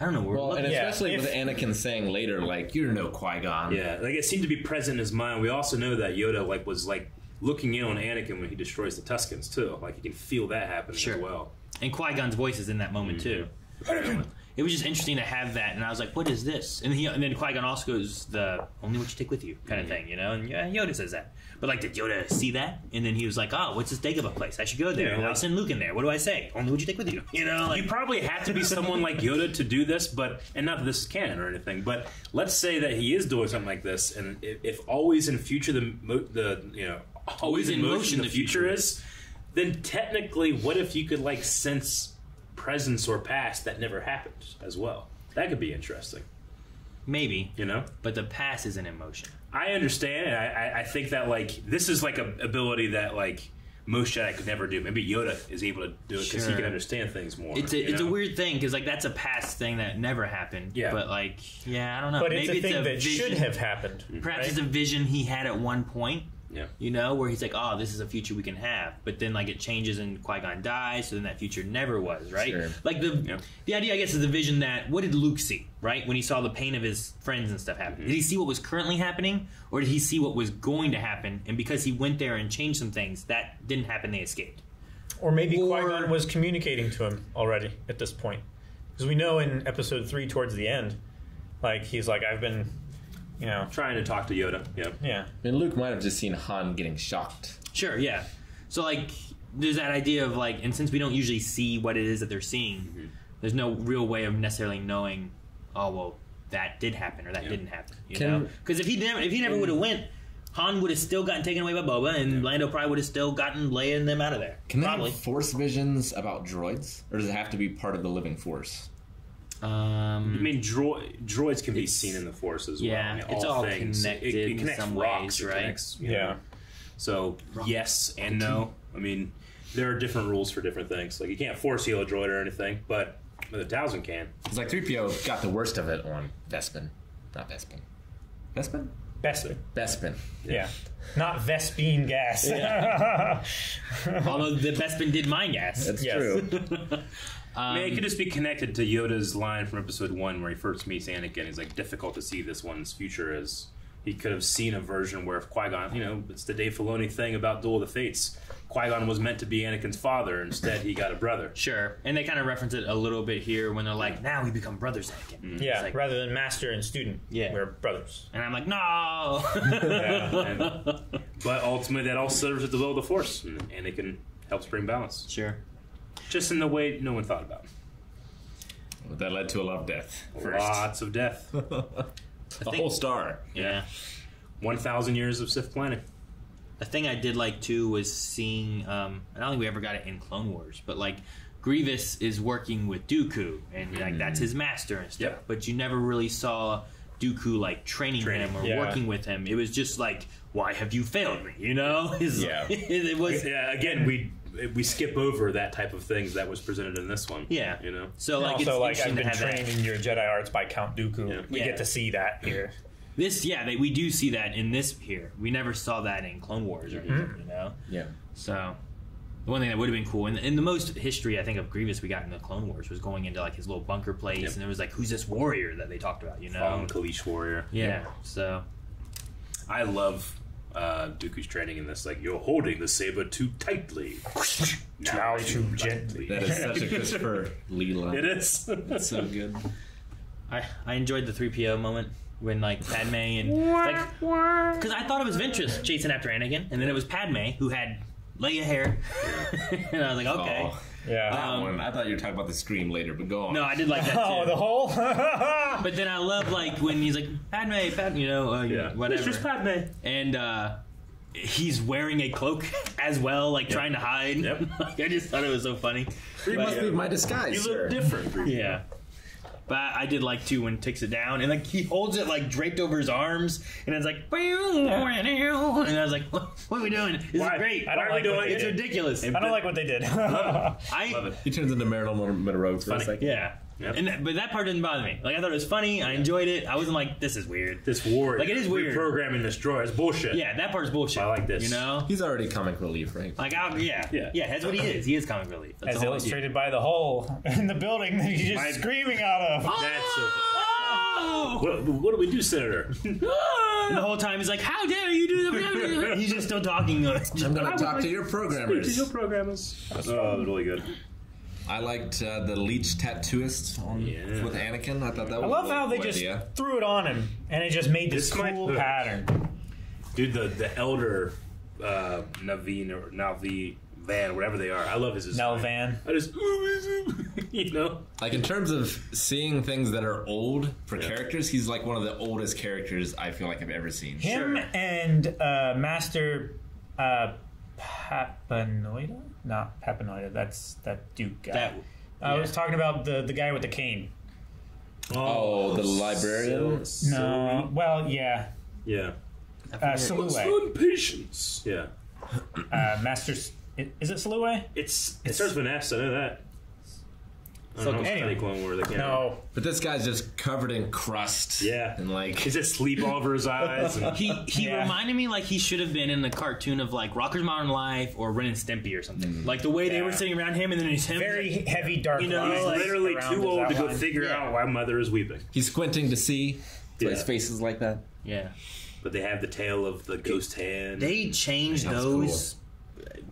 I don't know. We're
Well,
looking.
and especially with Anakin saying later, like, "You're no Qui Gon."
Yeah, like it seemed to be present in his mind. We also know that Yoda like was like looking in on Anakin when he destroys the Tuscans too. Like you can feel that happening
Sure.
as well.
And Qui Gon's voice is in that moment mm. too. It was just interesting to have that, and I was like, "What is this?" And he, and then Qui Gon also goes, "The only what you take with you," kind of mm. thing, you know. And yeah, Yoda says that. But like, did Yoda see that? And then he was like, "Oh, what's this Dagobah place? I should go there.
Yeah,
and I'll send Luke in there. What do I say? Only what you take with you." You know, like
you probably have to be someone like Yoda to do this, but and not that this is canon or anything, but let's say that he is doing something like this, and if, if always in future the the you know always, in motion, the future is, then technically, what if you could like sense presence or past that never happened as well? That could be interesting.
maybe,
You know,
but the past isn't in motion.
I understand. and I, I, I think that like this is like a ability that like most Jedi could never do. Maybe Yoda is able to do it because he can understand things more.
It's a
you
it's a weird thing because like that's a past thing that never happened.
Yeah.
but like yeah, I don't know.
But
Maybe
it's a thing that
vision-
should have happened.
Perhaps
right?
it's a vision he had at one point.
Yeah.
You know, where he's like, "Oh, this is a future we can have," but then like it changes and Qui Gon dies, so then that future never was, right?
Sure.
Like the the idea, I guess, is the vision that what did Luke see, right, when he saw the pain of his friends and stuff happen?
Mm-hmm.
Did he see what was currently happening, or did he see what was going to happen? And because he went there and changed some things, that didn't happen. They escaped.
Or maybe Qui Gon was communicating to him already at this point, because we know in Episode Three, towards the end, like he's like, "I've been, you know,
trying to talk to Yoda." Yeah,
yeah."
And Luke might have just seen Han getting shocked.
Sure, yeah. So like, there's that idea of like, and since we don't usually see what it is that they're seeing,
Mm-hmm.
there's no real way of necessarily knowing. Oh well, that did happen or that didn't happen. You
Can-
know, because if he never if he never would have went, Han would have still gotten taken away by Boba, and Lando probably would have still gotten Leia and them out of there.
Can they
probably.
have force visions about droids, or does it have to be part of the living force?
Um,
I mean, droid, droids can be seen in the Force as well.
yeah,
I mean,
it's all
things.
connected
It, it
in
connects
some
rocks,
ways, right?
connects, you know.
Yeah.
So yes and no. I mean, there are different rules for different things. Like you can't force heal a droid or anything, but the Towson can.
It's like 3PO got the worst of it on Bespin. Not Bespin. Bespin?
Bespin.
Bespin.
Yeah. Not Vespine gas.
Although the Bespin did mind gas.
That's
Yes.
true.
I mean,
Um,
it could just be connected to Yoda's line from Episode One, where he first meets Anakin. He's like, difficult to see this one's future is. He could have seen a version where if Qui Gon, you know, it's the Dave Filoni thing about Duel of the Fates. Qui Gon was meant to be Anakin's father. Instead, he got a brother.
Sure, and they kind of reference it a little bit here when they're like, "Now we become brothers again."
yeah.
Like-
rather than master and student.
Yeah.
We're brothers.
and I'm like, "No."
Yeah, and- but ultimately, that all serves at the will of the Force, and Anakin helps bring balance.
Sure.
Just in the way no one thought about.
That led to a love death. First.
Lots of death.
a whole star.
Yeah.
One thousand years of Sith planning.
The thing I did like too was seeing. Um, I don't think we ever got it in Clone Wars, but like Grievous is working with Dooku, and like that's his master and stuff.
Yep.
But you never really saw Dooku like training,
Training,
him or
yeah.
working with him. It was just like, "Why have you failed me?" You know?
Yeah.
it was.
Yeah, again, we we skip over that type of things that was presented in this one.
Yeah.
you know.
So
And
like,
also,
it's
like I've been
have
trained
that.
in your Jedi arts by Count Dooku.
Yeah.
We
Yeah.
get to see that here.
This, yeah, they, we do see that in this here. We never saw that in Clone Wars or anything,
Mm-hmm.
you know.
Yeah.
So the one thing that would have been cool, and, and the most history I think of Grievous we got in the Clone Wars was going into like his little bunker place,
Yep.
and there was like, who's this warrior that they talked about, you know?
Fallen Kaleesh warrior.
yeah. So
I love uh, Dooku's training in this. Like you're holding the saber too tightly.
Now too gently.
That is such a Christopher Lee line.
It is.
That's so good.
I I enjoyed the Threepio moment when like Padme and like because I thought it was Ventress chasing after Anakin, and then it was Padme who had Leia hair, and I was like, okay.
Oh,
Yeah.
that
Um,
one. I thought you were talking about the scream later, but go on.
No, I did like that too.
oh, the whole.
But then I love like when he's like Padme, Padme, you know, uh,
Yeah.
whatever.
Mistress Padme.
And uh, he's wearing a cloak as well, like trying to hide. like, I just thought it was so funny.
You
But-
must be my disguise,
You
sir.
look different.
Yeah. But I did like too when he takes it down and like he holds it like draped over his arms and it's like and I was like, what, what are we doing? This
Why?
is great.
I don't
Why are
like
we doing?
they
It's ridiculous.
I don't like what they did.
I love it.
He turns into Marilyn Monroe for a second.
yeah. And that, but that part didn't bother me. Like I thought it was funny. I enjoyed it. I wasn't like, this is weird.
This war,
Like, it is weird.
Reprogramming this droid. It's bullshit.
Yeah, that part's bullshit.
I like this.
You know,
He's already comic relief, right?
like I, yeah,
Yeah.
yeah, That's what he is. He is comic relief. That's
As
the whole idea.
illustrated by the hole in the building that he's just
My-
screaming out of.
That's so.
Oh!
What, what do we do, Senator?
And the whole time he's like, "How dare you do that?" He's just still talking.
I'm going to talk to your
Speak to
programmers.
your programmers. Oh, really good.
I liked uh, the leech tattooist on
Yeah.
with Anakin. I thought that was
I love
a
how they
cool
just
idea.
threw it on him, and it just made this
This
cool
put-
pattern.
Dude, the the elder uh, Naveen or Navi Van, whatever they are. I love his design.
Nelvaan.
I just, you know,
Like in terms of seeing things that are old for characters, he's like one of the oldest characters I feel like I've ever seen.
Him and uh, Master uh, Papanoida? Not Papanoida. That's that Duke guy.
That-
I was talking about the the guy with the cane.
Oh, the librarian.
No, well, yeah,
Yeah.
uh,
What's
Salue.
patience? Yeah.
Uh, Master, S- is it Salue?
It's it starts with an S. I know that. I don't know.
Anyway.
Anyway. Clone War. They can't.
No,
But this guy's just covered in crust.
Yeah.
And like
He's just sleep all over his eyes. And,
He he
Yeah.
reminded me like he should have been in the cartoon of like Rocko's Modern Life or Ren and Stimpy or something. Mm. Like the way they were sitting around him and then he's him.
very heavy dark.
You know,
he's
like,
literally
around
too old to go
outline.
figure
Yeah.
out why mother is weeping.
he's squinting to see. That's his face is like that.
yeah.
But they have the tail of the ghost hand.
They changed
That's
those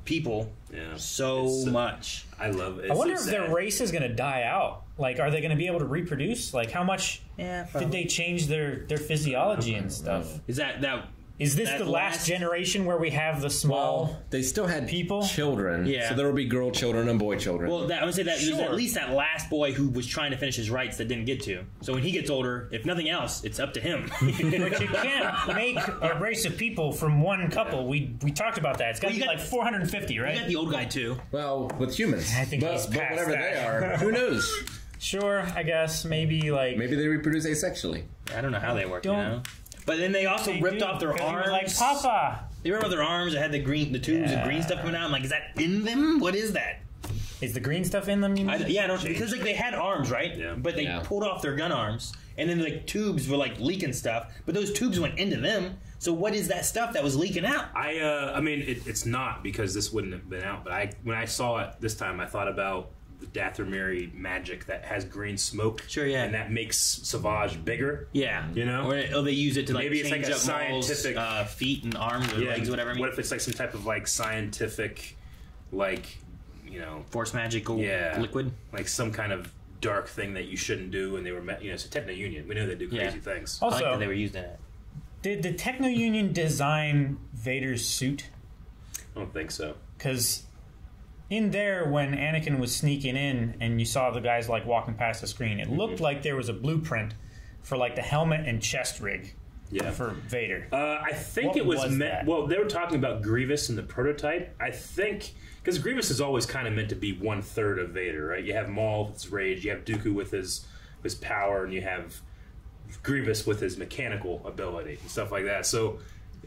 people
yeah.
so
It's,
much.
I love it.
I wonder
It's
if
so
their race is going to die out. Like, are they going to be able to reproduce? Like, how much
Yeah.
did they change their their physiology and stuff?
Is that that?
Is this
That
the last,
last-
generation where we have the small?
Well, they still had
people?
children.
Yeah.
So there will be girl children and boy children.
Well, that, I would say that there's at least that last boy who was trying to finish his rights that didn't get to. So when he gets older, if nothing else, it's up to him.
but you can't make a race of people from one couple. We we talked about that. It's got to
Well,
be
got-
like 450, right?
You got
right?
the old guy too.
well, with humans.
I think
but,
he's
but whatever
that.
they are, who knows?
Sure, I guess maybe like
Maybe they reproduce asexually.
I don't know how they work. You
Don't-
know. But then they also
They
ripped
do,
off their arms.
like Papa.
You remember their arms that had the green, the tubes of green stuff coming out? I'm like, is that in them? What is that?
Is the green stuff in them? You
I, yeah, I don't because like they had arms, right?
Yeah.
But they
Yeah.
pulled off their gun arms, and then like tubes were like leaking stuff. But those tubes went into them. So what is that stuff that was leaking out?
I uh, I mean, it, it's not because this wouldn't have been out. But I, when I saw it this time, I thought about the Dathomiri magic that has green smoke.
Sure, yeah.
and that makes Savage bigger.
Yeah,
You know?
or, or they use it to like
Maybe it's
change
like a
up Maul's,
scientific-
uh, feet and arms or legs, whatever. I mean.
What if it's like some type of like scientific, like you know,
Force magical
Yeah.
liquid.
like some kind of dark thing that you shouldn't do, and they were, met, you know, it's a techno union. We know they do
Yeah.
crazy things.
I like
Also,
that they were using it.
did the Techno Union design Vader's suit?
I don't think so.
Because in there, when Anakin was sneaking in and you saw the guys like walking past the screen, it
Mm-hmm.
looked like there was a blueprint for like the helmet and chest rig
Yeah.
for Vader.
Uh, I think
What
it was,
was
meant. Well, they were talking about Grievous in the prototype. I think because Grievous is always kind of meant to be one third of Vader, right? You have Maul with his rage, you have Dooku with his his power, and you have Grievous with his mechanical ability and stuff like that. So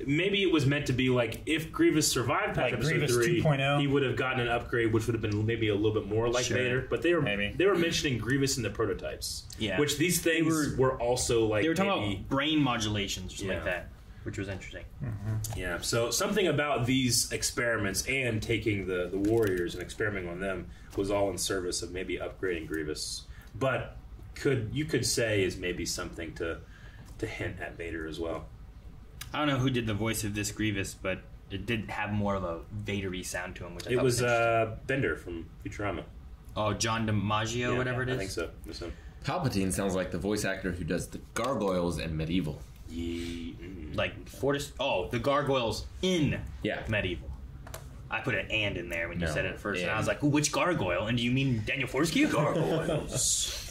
maybe it was meant to be like if Grievous survived past
Like
episode
Grievous
three,
2.0?
he would have gotten an upgrade, which would have been maybe a little bit more like
Sure.
Vader. But they were
Maybe.
they were mentioning Grievous in the prototypes,
Yeah.
Which these things were, also like
They were talking
maybe-
about brain modulations or something like that, which was interesting. Mm-hmm.
Yeah, so something about these experiments and taking the, the warriors and experimenting on them was all in service of maybe upgrading Grievous. But could you could say is maybe something to to hint at Vader as well.
I don't know who did the voice of this Grievous, but it did have more of a Vadery sound to him, which I
It
thought
was
interesting.
uh, Bender from Futurama.
oh John DiMaggio,
Yeah,
whatever it is.
I think so. That's him.
Palpatine sounds like the voice actor who does the gargoyles in MediEvil.
Ye- mm.
Like Fortis. Oh, the gargoyles in
Yeah.
MediEvil. I put an and in there when you
No,
said it at first, and I was like, which gargoyle?" And do you mean Daniel Fortesque?
Gargoyles.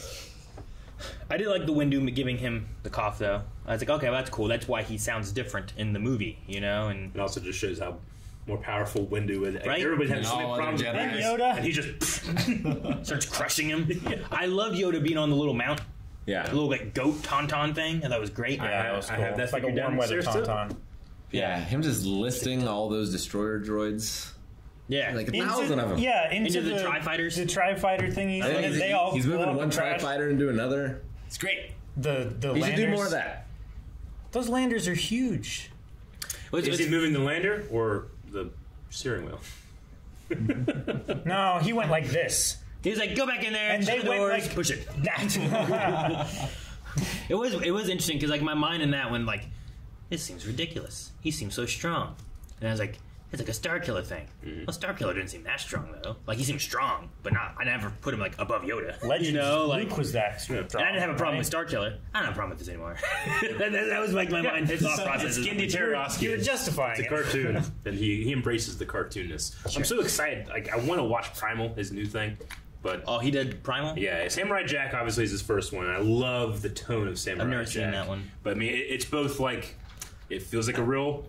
I did like the Windu giving him the cough though. I was like, okay, well, that's cool. That's why he sounds different in the movie, you know. And
it also just shows how more powerful Windu is.
Right?
Everybody has
And
sleep problems. with
Jedis.
Yoda,
Yoda.
and he just
starts crushing him. I love Yoda being on the little mount.
Yeah.
The little like goat tauntaun thing. And that was great.
Yeah, that was
I have that
it's like a warm weather tauntaun.
Yeah, him just listing all those destroyer droids.
Yeah,
like a
Into-
thousand of them.
Yeah, into,
Into the
the,
Tri-Fighters.
the tri fighter thingies, and then
he's,
they all
he's moving one
and
tri fighter into another.
It's great.
The the
He should do more of that.
Those landers are huge.
is he moving the lander or the steering wheel?
No, he went like this.
He's like, go back in there
And
shut
they
the
went
doors,
like-
push it.
That.
It was it was interesting because like my mind in that one like this seems ridiculous. He seems so strong, and I was like, it's like a Starkiller thing. Mm-hmm. Well, Starkiller didn't seem that strong though. Like he seemed strong, but not. I never put him like above Yoda.
Legends.
you know, like
Luke was that strong.
And I didn't have a problem
right?
with Starkiller. I don't have a problem with this anymore. that, that- that was like my mind
It's,
thought process.
it's Genndy
You were- you were justifying
It's a
it.
cartoon, and he, he embraces the cartoonness. I'm so excited. Like I want to watch Primal, his new thing. But
oh, he did Primal.
Yeah, Samurai Jack obviously is his first one. I love the tone of Samurai. Jack.
I've never
Jack.
seen that one.
But I mean, it, it's both like it feels like a real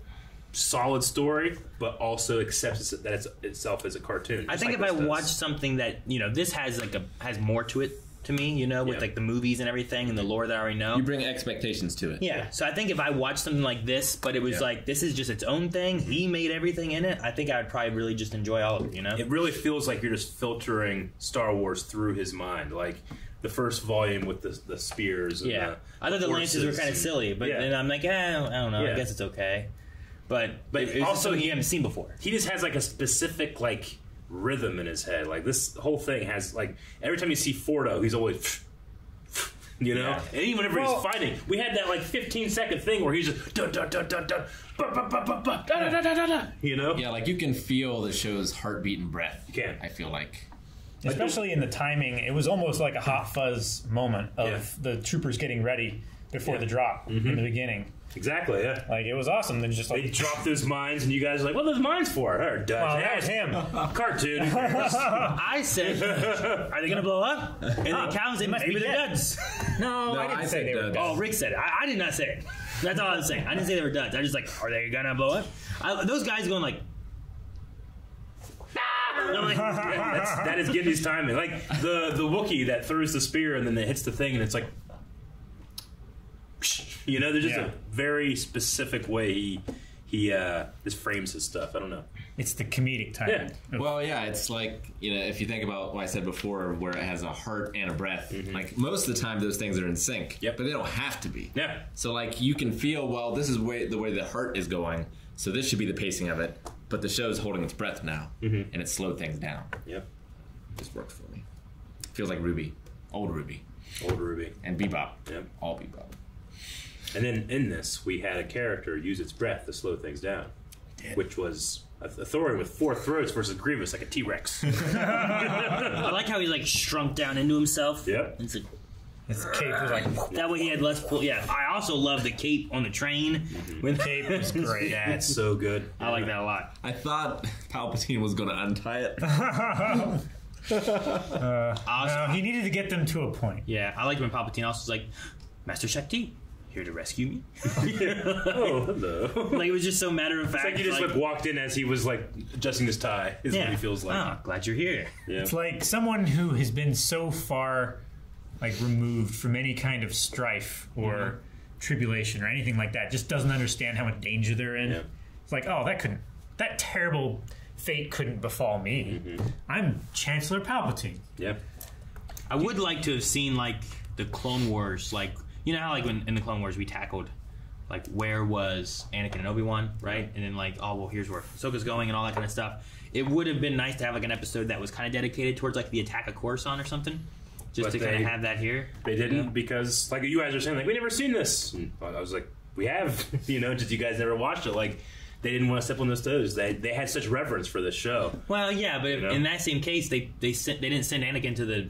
solid story, but also accepts that it's itself as a cartoon.
I think
like
if I
does.
watch something that you know, this has like a has more to it to me. You know, with
Yeah.
like the movies and everything and the lore that I already know.
You bring expectations to it.
Yeah. So I think if I watched something like this, but it was
Yeah.
like this is just its own thing, he made everything in it. I think I would probably really just enjoy all of it. You know.
it really feels like you're just filtering Star Wars through his mind, like the first volume with the the spears. And
yeah.
the,
I thought the lances were kind of
and-
silly, but
Yeah.
then I'm like, eh, I don't know. I guess it's okay. But
But
it, it
also
also
he-
you haven't seen before.
he just has like a specific like rhythm in his head. Like this whole thing has like every time you see Fordo, he's always you know.
Yeah.
And even whenever
Well-
he's fighting, we had that like 15 second thing where he's just dun dun dun dun dun. ba, ba, ba, ba, ba, da, da, da, da, da, da, You know,
Yeah, like you can feel the show's heartbeat and breath.
You can.
I feel like.
Especially in the timing, it was almost like a hot fuzz moment of
Yeah.
the troopers getting ready before
Yeah.
the drop mm-hmm. in the beginning.
Exactly. Yeah.
Like it was awesome. Then just
They
like
drop those mines, and you guys are like, "What are those mines for?" Or, Dutch.
Well, that
Hey,
was him.
Cartoon.
I said, are they going to blow up? And then Calvin said,
must
maybe
be
they're
dead.
duds.
no,
No,
I didn't
I
say
said
they were
duds.
dead.
Oh, Rick said it. I, I did not say it. That's all I was saying. I didn't say they were duds. I was just like, are they gonna blow up? I, those guys going like,
And I'm like, yeah, that's, that is Genndy's timing. Like the the Wookiee that throws the spear and then it hits the thing and it's like, you know, there's just
Yeah.
a very specific way he he uh, just frames his stuff. I don't know.
It's the comedic timing.
Well, yeah, it's like you know, if you think about what I said before, where it has a heart and a breath. Like most of the time, those things are in sync.
Yep.
But they don't have to be.
Yeah.
So like you can feel, well, this is way the way the heart is going, so this should be the pacing of it. But the show's holding its breath now, and it slowed things down.
Yep.
Just works for me. Feels like Ruby, old Ruby,
Old Ruby.
and Bebop.
Yep.
All Bebop.
And then in this, we had a character use its breath to slow things down, which was a, a Thorin with four throats versus Grievous like a T Rex.
I like how he like shrunk down into himself.
Yep.
It's like,
His cape was like
that way he had less pull. Yeah. I also love the cape on the train. With
cape was great.
yeah, it's so good.
I like that a lot.
I thought Palpatine was going to untie it.
Uh,
Also-
no, he needed to get them to a point.
Yeah, I like when Palpatine also was like, Master Shaak Ti, here to rescue me.
oh, hello.
like it was just so matter of
It's
fact.
like he just like, walked in as he was like adjusting his tie. Is what he feels like.
Oh, glad you're here.
Yeah.
It's like someone who has been so far like removed from any kind of strife or
Mhm.
tribulation or anything like that just doesn't understand how much danger they're in.
Yeah.
It's like, oh, that couldn't that terrible fate couldn't befall me. I'm Chancellor Palpatine.
Yeah.
I would like to have seen like the Clone Wars, like you know how like when in the Clone Wars we tackled like where was Anakin and Obi Wan, right? And then like oh well here's where Ahsoka's going and all that kind of stuff. It would have been nice to have like an episode that was kind of dedicated towards like the attack of Coruscant or something, just
But
to kind of have that here.
They didn't because, like you guys are saying, like we never seen this. Hmm. And I was like, we have, you know, just you guys never watched it. Like they didn't want to step on those toes. They they had such reverence for this show.
Well, yeah, but
know?
in that same case, they they sent they didn't send Anakin to the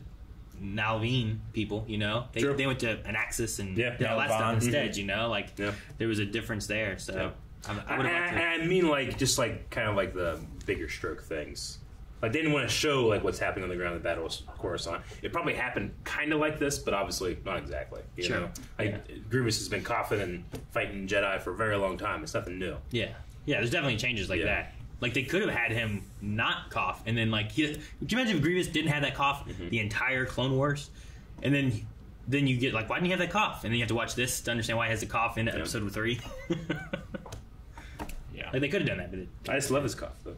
Nelvaan people. You know, they, they went to Anaxes and
Yeah.
all that stuff instead.
Mhm.
You know, like
Yeah.
there was a difference there. So I, I
I,
would have liked to.
I- I mean, like just like kind of like the bigger stroke things. Like they didn't want to show like what's happening on the ground in the battle of Coruscant. It probably happened kind of like this, but obviously not exactly. You
Sure.
know, like Grievous has been coughing and fighting Jedi for a very long time. It's nothing new.
Yeah, yeah. There's definitely changes like that. Like they could have had him not cough, and then like, he, could you imagine if Grievous didn't have that cough
Mm-hmm.
the entire Clone Wars, and then then you get like, why didn't he have that cough? And then you have to watch this to understand why he has the cough in episode three.
yeah,
like they could have done that, but it,
I just love his cough though.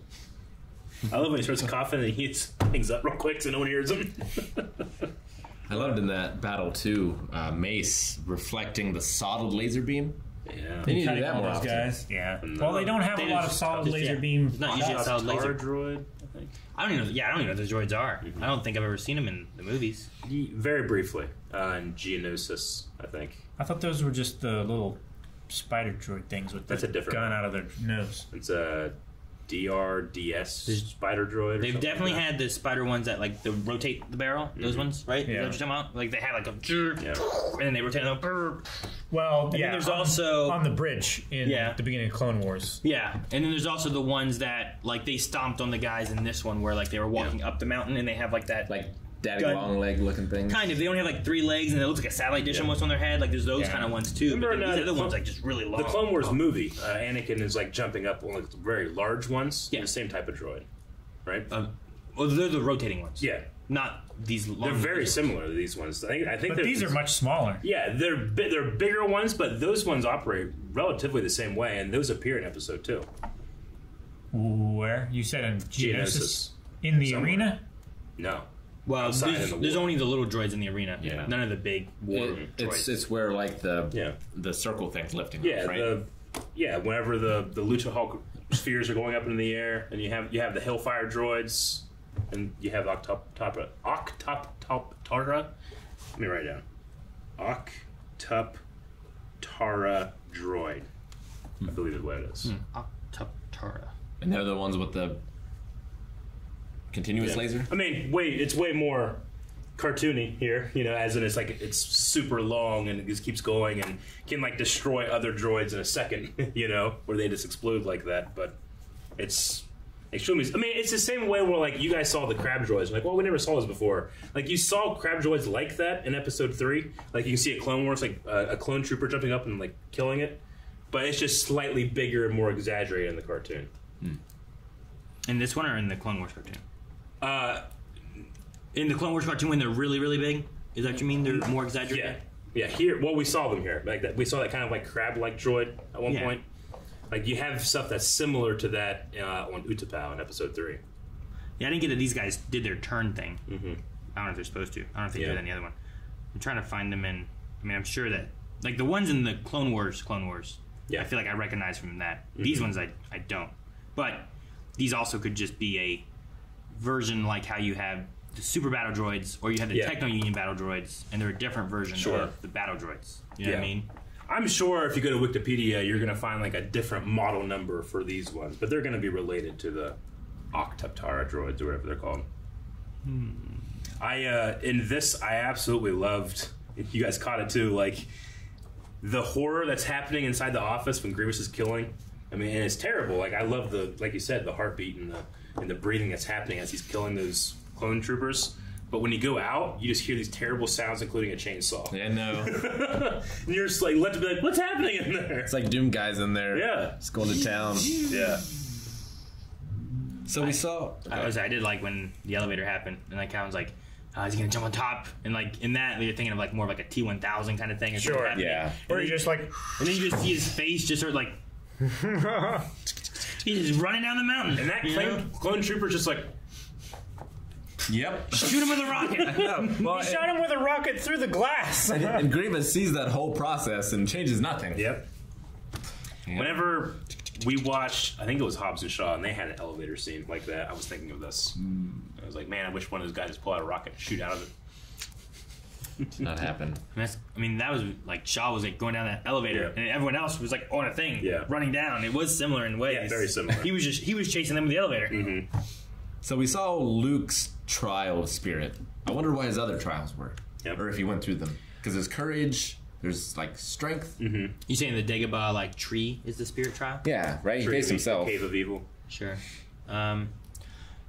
I love when he starts coughing and he hits things up real quick so no one hears him.
I loved in that battle too, uh, Mace reflecting the solid laser beam.
Yeah,
they need to do
Cutting
that more
those
often.
guys. Yeah. Well, they don't have a lot of solid laser beam.
It's not usually a solid laser.
droid. I think.
I don't even know. Yeah, I don't even know what those droids are.
Mm-hmm.
I don't think I've ever seen them in the movies.
Very briefly, uh, in Geonosis, I think.
I thought those were just the little spider droid things with the
That's a different
gun
one.
out of their nose.
It's a DRDS spider droid. or
They've
something
definitely
like
had the spider ones that like the rotate the barrel. Those
Mhm.
ones, right? Is that
Yeah.
what you're talking about? Like they have like a and then they rotate them. brrr.
Well,
And
yeah.
there's
on-
also
on the bridge in
Yeah.
the beginning of Clone Wars.
Yeah, and then there's also the ones that like they stomped on the guys in this one where like they were walking up the mountain and they have like that
like daddy
gun-
long leg looking thing.
Kind of. They only have like three legs and it looks like a satellite dish almost on their head. Like there's those
Yeah.
kind of ones too. But
Remember
then these
uh,
other
the
ones
Clone-
like just really long.
The Clone Wars movie, uh, Anakin is like jumping up on like the very large ones. Yeah. The same type of droid, right?
Um, well, they're the rotating ones.
Yeah.
Not these long.
They're very
ones.
similar to these ones. I think. I think
But these are much smaller.
Yeah, they're bi- they're bigger ones, but those ones operate relatively the same way, and those appear in episode two.
Where you said in Geonosis,
Geonosis.
in the
Somewhere.
arena.
No.
Well,
Outside
there's,
in the
there's only the little droids in the arena.
Yeah.
None of the big war
It-
droids.
it's it's where like the
Yeah.
the circle thing's lifting.
Yeah,
off, right?
the yeah. Whenever the the Lucrehulk spheres are going up in the air, and you have you have the Hailfire droids, and you have Octop Octuptarra. Let me write it down. Octuptarra droid. I believe is what it is.
Hmm. Octuptarra.
and they're the ones with the continuous
Yeah.
laser.
I mean, wait, it's way more cartoony here, you know, as in it's like it's super long and it just keeps going and can like destroy other droids in a second, you know, where they just explode like that. But it's extremely. I mean, it's the same way where like you guys saw the crab droids, like, well, we never saw this before. Like you saw crab droids like that in episode three. Like you can see a Clone Wars, like uh, a clone trooper jumping up and like killing it, but it's just slightly bigger and more exaggerated in the cartoon.
In this one or in the Clone Wars cartoon?
Uh,
in the Clone Wars cartoon, when they're really, really big, is that what you mean? They're more exaggerated.
Yeah, yeah. here. Well, we saw them here. Like that, we saw that kind of like crab-like droid at one
Yeah.
point. Like you have stuff that's similar to that uh, on Utapau in episode three.
Yeah, I didn't get that these guys did their turn thing.
Mm-hmm.
I don't know if they're supposed to. I don't know if they
Yeah.
did that in the other one. I'm trying to find them in. I mean, I'm sure that like the ones in the Clone Wars, Clone Wars.
Yeah.
I feel like I recognize from that. These
Mhm.
ones I I don't. But these also could just be a version like how you have the Super Battle Droids or you have the
Yeah.
Techno Union Battle Droids, and they're a different version
Sure.
of the Battle Droids. You know what I mean?
I'm sure if you go to Wikipedia, you're going to find like a different model number for these ones, but they're going to be related to the Octuptarra droids or whatever they're called. I uh, in this, I absolutely loved. You guys caught it too, like the horror that's happening inside the office when Grievous is killing. I mean, and it's terrible. Like I love the, like you said, the heartbeat and the and the breathing that's happening as he's killing those clone troopers. But when you go out, you just hear these terrible sounds, including a chainsaw.
Yeah, no.
and you're just like left to be like, what's happening in there?
It's like Doom guys in there.
Yeah.
Just going to town.
Yeah.
So we saw.
I was I did like when the elevator happened, and like I was like, uh, is he gonna jump on top? And like in that, you're thinking of like more of like a T one thousand kind of thing. or something
Sure.
happening.
Yeah.
Or you just like,
and then you just see his face just sort of like he's just running down the mountain.
And that
you
clone, clone trooper's just like,
Yep.
shoot him with a rocket.
Well,
he shot him with a rocket through the glass.
and, and Grievous sees that whole process and changes nothing.
yep. Whenever we watched, I think it was Hobbs and Shaw, and they had an elevator scene like that, I was thinking of this. Mm. I was like, man, I wish one of those guys just pull out a rocket and shoot out of it.
Did not happen.
And that's, I mean, that was like Shaw was like going down that elevator,
Yeah.
and everyone else was like on a thing,
Yeah.
running down. It was similar in ways.
Yeah, very similar.
He was just he was chasing them with the elevator.
Mm-hmm.
So we saw Luke's trial of spirit. I wonder why his other trials were,
Yep.
or if he went through them. Because there's courage, there's like strength.
Mm-hmm.
You saying the Dagobah like tree is the spirit trial?
Yeah, right. He faced himself.
Cave of Evil.
Sure. Um,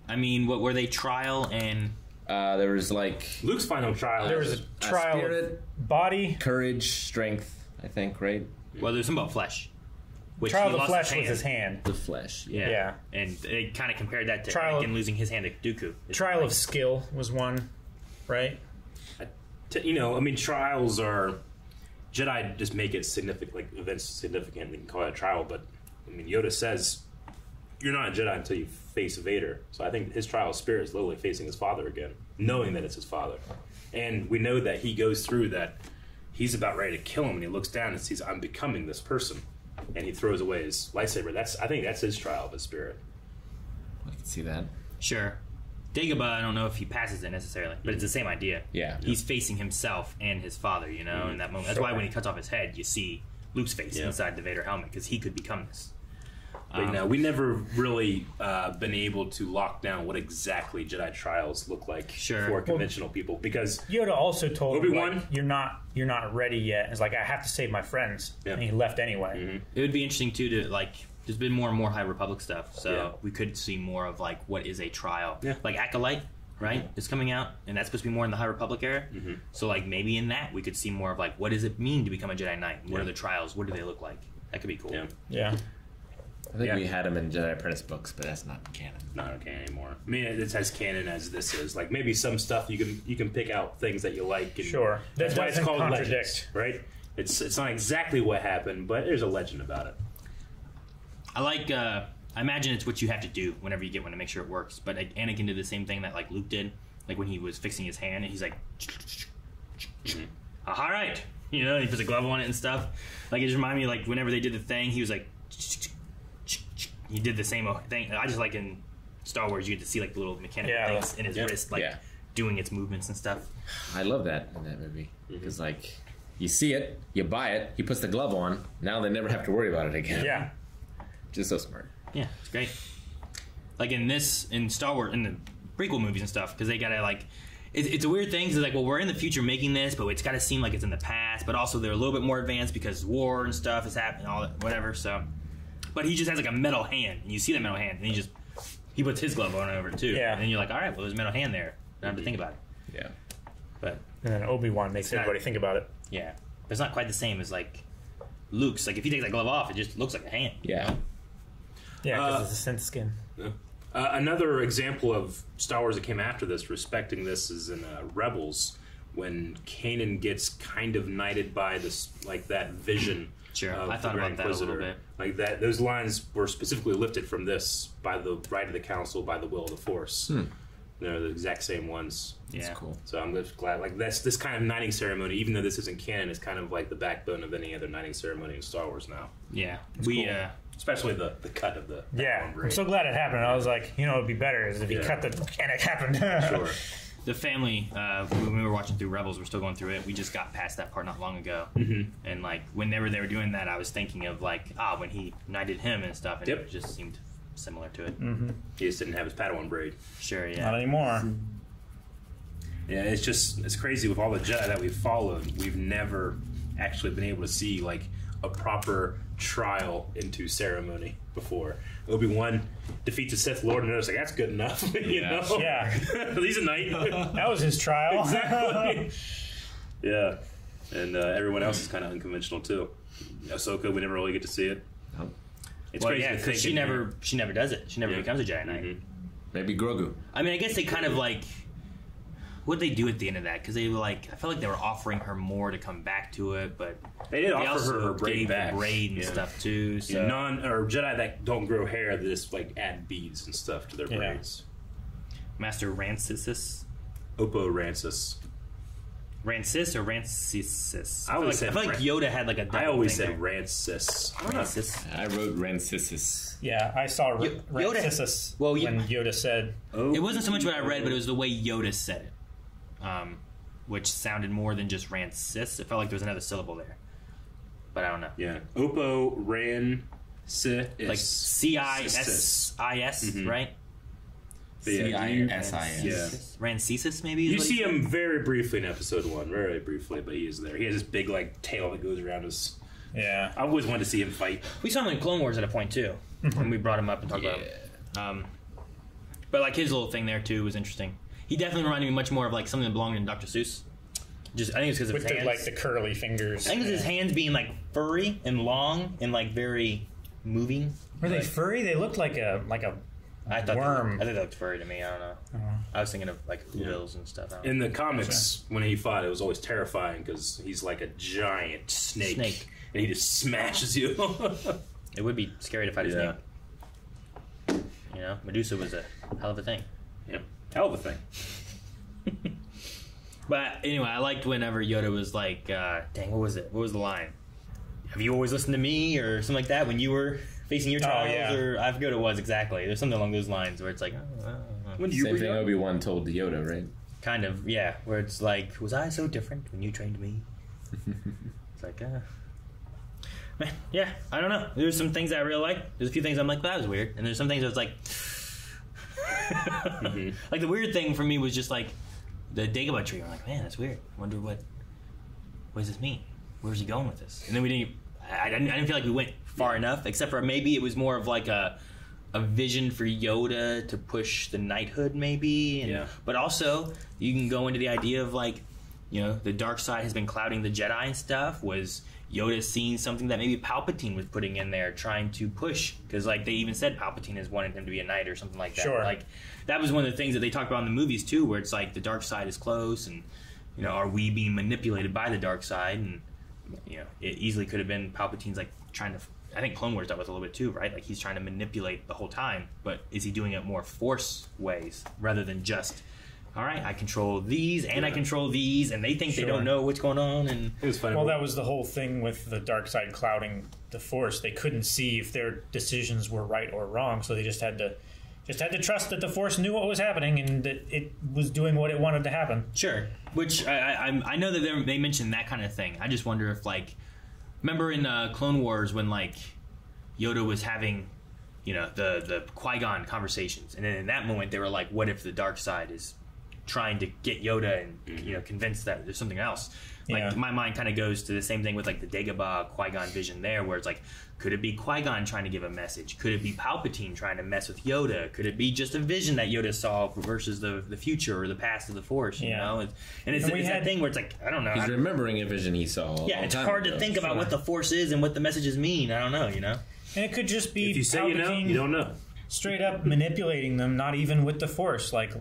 I mean, what were they? Trial and
uh, there was like
Luke's final trial.
There was a trial
spirit,
of body.
courage, strength. I think right.
Well, there's something about flesh. Which
Trial of the flesh
his
was his hand.
The flesh.
Yeah.
Yeah.
And they kind of compared that to
Trial-
Anakin losing his hand to Dooku.
Trial of skill was one, right?
T- you know, I mean, trials are Jedi just make it significant, like events significant. You can call it a trial, but I mean, Yoda says you're not a Jedi until you face Vader. So I think his trial of spirit is literally facing his father again, knowing that it's his father, and we know that he goes through that. He's about ready to kill him, and he looks down and sees, "I'm becoming this person," and he throws away his lightsaber. That's I think that's his trial of his spirit.
I can see that.
Sure. Dagobah, I don't know if he passes it necessarily, but it's the same idea.
Yeah.
He's facing himself and his father, you know, mm-hmm. in that moment. That's why when he cuts off his head, you see Luke's face
Yeah.
inside the Vader helmet because he could become this.
But
Um,
no, we never really uh, been able to lock down what exactly Jedi trials look like for conventional people because
Yoda also told him,
Obi-Wan?
like, "You're not, you're not ready yet." It's like I have to save my friends, and he left anyway.
Mm-hmm.
It would be interesting too to like. There's been more and more High Republic stuff, so
Yeah.
we could see more of like what is a trial, yeah. like Acolyte, right? Is coming out, and that's supposed to be more in the High Republic era.
Mm-hmm.
So like maybe in that we could see more of like what does it mean to become a Jedi Knight? What
Yeah.
are the trials? What do they look like? That could be cool.
Yeah.
Yeah.
I think
Yeah.
we had him in Jedi Apprentice books, but that's not canon.
not canon anymore. I mean, it's as canon as this is. Like maybe some stuff you can you can pick out things that you like. And
Sure.
that's
That
why it's called
contradict.
legends, right? It's it's not exactly what happened, but there's a legend about it.
I like. uh I imagine it's what you have to do whenever you get one to make sure it works. But like, Anakin did the same thing that like Luke did, like when he was fixing his hand, and he's like, "All right," you know, he puts a glove on it and stuff. Like it just reminded me, like whenever they did the thing, he was like, he did the same thing. I just like in Star Wars, you get to see like the little mechanical
Yeah.
things in his
Yeah.
wrist, like
Yeah.
doing its movements and stuff.
I love that in that movie mm-hmm. because like you see it, you buy it, he puts the glove on. Now they never have to worry about it again.
Yeah.
just so smart.
Yeah, it's great. Like in this, in Star Wars, in the prequel movies and stuff, because they gotta like, it's a weird thing. Cause like, well, we're in the future making this, but it's gotta seem like it's in the past. But also, they're a little bit more advanced because war and stuff is happening, all that, whatever. So, but he just has like a metal hand, and you see that metal hand, and he just he puts his glove on over it too.
Yeah.
and then you're like, all right, well, there's a metal hand there. Don't have to think about it.
Yeah,
but
And then Obi Wan makes
not-
everybody think about it.
yeah, but it's not quite the same as like Luke's. Like if you take that glove off, it just looks like a hand.
Yeah.
Yeah, because
Uh,
it's a synth skin.
Yeah. Uh, another example of Star Wars that came after this, respecting this, is in uh, Rebels when Kanan gets kind of knighted by this, like that vision.
Sure,
of
I thought about that a little bit.
Like that, those lines were specifically lifted from this by the right of the Council, by the will of the Force.
Hmm.
They're the exact same ones.
That's Yeah.
cool.
So I'm just glad. Like that's this kind of knighting ceremony, even though this isn't canon, is kind of like the backbone of any other knighting ceremony in Star Wars now.
Yeah,
It's
we
cool.
uh,
especially the the cut of the
Yeah, I'm so glad it happened. I was like, you know, it'd be better is if he
Yeah.
cut the and it happened.
Sure.
The family uh, when we were watching through rebels we're still going through it we just got past that part not long ago
Mhm.
and like whenever they were doing that i was thinking of like ah when he knighted him and stuff and
Yep.
it just seemed similar to it
Mm-hmm.
He just didn't have his Padawan braid.
sure yeah
Not anymore.
Yeah, it's just it's crazy with all the Jedi that we've followed. We've never actually been able to see like a proper trial into ceremony before. Obi Wan defeats a Sith Lord, and I was like, "That's good enough," you
Yeah.
know?
Yeah.
he's a knight.
that was his trial.
exactly. yeah, and uh, everyone else is kind of unconventional too. Ahsoka, we never really get to see it. It's
well,
crazy
yeah
to
'cause
think
she never she never does it she never
Yeah.
becomes a jedi knight
Maybe Grogu.
i mean i guess they kind of like what did they do at the end of that because they were like i felt like they were offering her more to come back to it but
They did offer
also
her her braid back,
braid and
Yeah.
stuff too so
Yeah, non or Jedi that don't grow hair, they just like add beads and stuff to their
Yeah.
braids.
master rancisis
Oppo Rancis.
Rancis or Rancisis?
I
feel
always
like, I
said
feel like Yoda had like a.
I always
thing
said
there.
Rancis. I.
Rancis.
I wrote Rancisis.
Yeah, I saw R-
Yoda-
Rancisis
well,
when Yoda said, oh.
It wasn't so much what I read, but it was the way Yoda said it, um, which sounded more than just Rancis. It felt like there was another syllable there, but I don't know.
Yeah. Oppo Ran Si
Like C I S I S,
Mhm.
right?
Yeah.
C-I-S-I-S.
Yeah.
Rancisis, maybe. is
You see him very briefly in episode one, very briefly, but he is there. He has this big like tail that goes around his.
Yeah.
I always wanted to see him fight.
We saw him in Clone Wars at a point too, when we brought him up and talked about him. Um, But like his little thing there too was interesting. He definitely reminded me much more of like something that belonged in Dr. Seuss. Just I think it's because of
With
his
the,
hands.
like the curly fingers.
I think it's his hands being like furry and long and like very moving.
Were they
Like,
furry? They looked like a like a
I thought
worm.
They, I think they looked furry to me. I don't know. Oh. I was thinking of like wheels and stuff. I don't
In
know.
the comics, when he fought, it was always terrifying because he's like a giant snake,
Snake.
and he just smashes you.
it would be scary to fight a
Yeah.
snake. You know, Medusa was a hell of a thing.
Yeah, hell of a thing.
But anyway, I liked whenever Yoda was like, uh, "Dang, what was it? What was the line? Have you always listened to me?" or something like that when you were facing your
Oh,
trials,
yeah.
or I forget what it was exactly. There's something along those lines where it's like, oh, oh, oh.
Same thing Obi Wan told Yoda, right?
kind of, yeah, where it's like, was I so different when you trained me? it's like, uh, man, yeah, I don't know. There's some things I really like. There's a few things I'm like, that was weird, and there's some things I was like, Mm-hmm. like the weird thing for me was just like the Dagobah tree. I'm like, man, that's weird. I wonder what what does this mean? Where's he going with this? And then we didn't. I, I didn't, I didn't feel like we went far enough, except for maybe it was more of like a a vision for Yoda to push the knighthood, maybe. And,
Yeah.
But also, you can go into the idea of like, you know, the dark side has been clouding the Jedi and stuff. Was Yoda seeing something that maybe Palpatine was putting in there, trying to push? Because like they even said Palpatine has wanted him to be a knight or something like that.
Sure.
Like that was one of the things that they talked about in the movies too, where it's like the dark side is close, and you know, are we being manipulated by the dark side? And you know, it easily could have been Palpatine's like trying to. I think Clone Wars dealt with a little bit too, right? Like he's trying to manipulate the whole time, but is he doing it more force ways rather than just, all right, I control these and I control these, and they think they don't know what's going on, and
it was funny.
Well, that was the whole thing with the dark side clouding the force. They couldn't see if their decisions were right or wrong, so they just had to just had to trust that the force knew what was happening and that it was doing what it wanted to happen.
Sure. Which I I, I'm- know that they they mentioned that kind of thing. I just wonder if like, remember in uh, Clone Wars when like Yoda was having, you know, the the Qui Gon conversations, and then in that moment they were like, what if the dark side is trying to get Yoda and you know mm-hmm. convince that there's something else. Like
Yeah.
my mind kind of goes to the same thing with like the Dagobah Qui Gon vision there, where it's like, could it be Qui Gon trying to give a message? Could it be Palpatine trying to mess with Yoda? Could it be just a vision that Yoda saw versus the the future or the past of the Force? You
Yeah.
know, and, and it's,
And we
it's that thing where it's like I don't know.
He's
I-
remembering a vision he saw.
yeah, it's
time
hard to think about what the Force is and what the messages mean. I don't know. You know.
And it could just be
If you say you know,
Palpatine
you don't know.
Straight up manipulating them, not even with the force. Like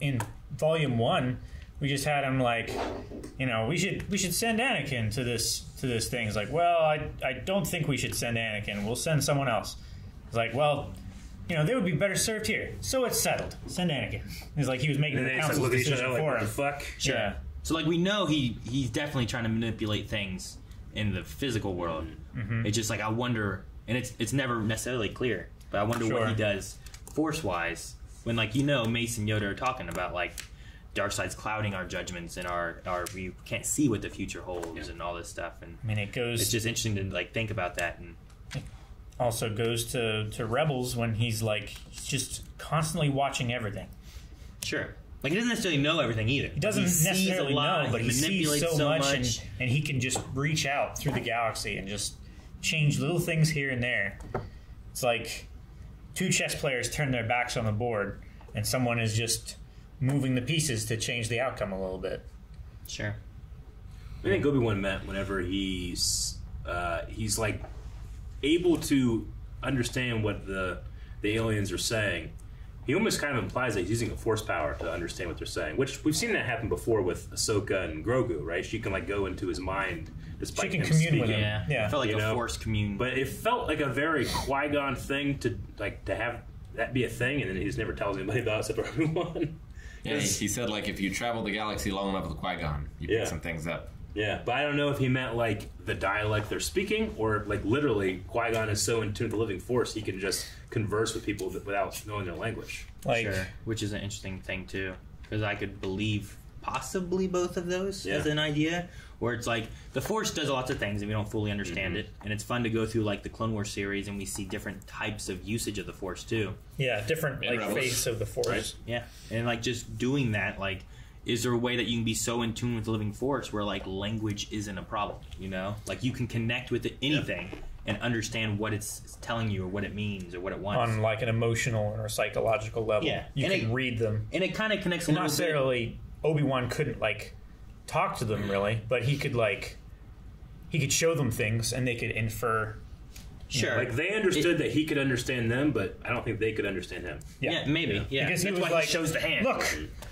in Volume One, we just had him like, you know, we should we should send Anakin to this to this thing. It's like, well, I I don't think we should send Anakin. We'll send someone else. It's like, well. You know, they would be better served here. So it's settled. Send Anakin. It's like he was making
And
the
they just like
council's
look at each
decision
like,
for him.
fuck?
Sure.
Yeah.
So like we know he he's definitely trying to manipulate things in the physical world.
Mhm.
It's just like I wonder, and it's it's never necessarily clear, but I wonder
Sure.
what he does force wise when like you know Mace and Yoda are talking about like dark side's clouding our judgments and our our we can't see what the future holds and all this stuff and
I mean, it goes.
it's just interesting to like think about that and
also goes to, to Rebels when he's like he's just constantly watching everything.
sure like he doesn't necessarily know everything either.
He doesn't
He sees a
necessarily
lot,
know, but he, sees
manipulates
so, much, And, and he can just reach out through the galaxy and just change little things here and there. It's like two chess players turn their backs on the board, and someone is just moving the pieces to change the outcome a little bit.
Sure.
I think Obi Wan meant whenever he's uh, he's like able to understand what the the aliens are saying. He almost kind of implies that he's using a force power to understand what they're saying, which we've seen that happen before with Ahsoka and Grogu, right? She can like go into his mind despite
She can
him
commune with
speaking.
him. Yeah.
I felt like
You
a
know?
forced commune.
But it felt like a very Qui Gon thing to like to have that be a thing, and then he just never tells anybody about it except for Obi Wan.
Yeah, he, he said like if you travel the galaxy long enough with Qui Gon, you
Yeah.
pick some things up.
Yeah, but I don't know if he meant like the dialect they're speaking, or like literally Qui Gon is so in tune with the living force he can just converse with people without knowing their language.
Like,
sure. Which is an interesting thing too, because I could believe possibly both of those
Yeah.
as an idea, where it's like the Force does lots of things and we don't fully
Mm-hmm.
understand it, and it's fun to go through like the Clone Wars series and we see different types of usage of the Force too.
Yeah, different like
Rebels.
face of the force.
Right? Yeah, and like just doing that, like, is there a way that you can be so in tune with the living force where like language isn't a problem? You know, like you can connect with it, anything, and understand what it's telling you or what it means or what it wants.
on like an emotional or psychological level.
Yeah.
you
And
can
it-
read them,
and it kind of connects
not necessarily Obi Wan couldn't like talk to them really, but he could like he could show them things and they could infer. You know,
Like they understood that he could understand them, but I don't think they could understand him.
Yeah, maybe. Yeah,
because he
That's
was
why
like,
he shows the hand.
Look,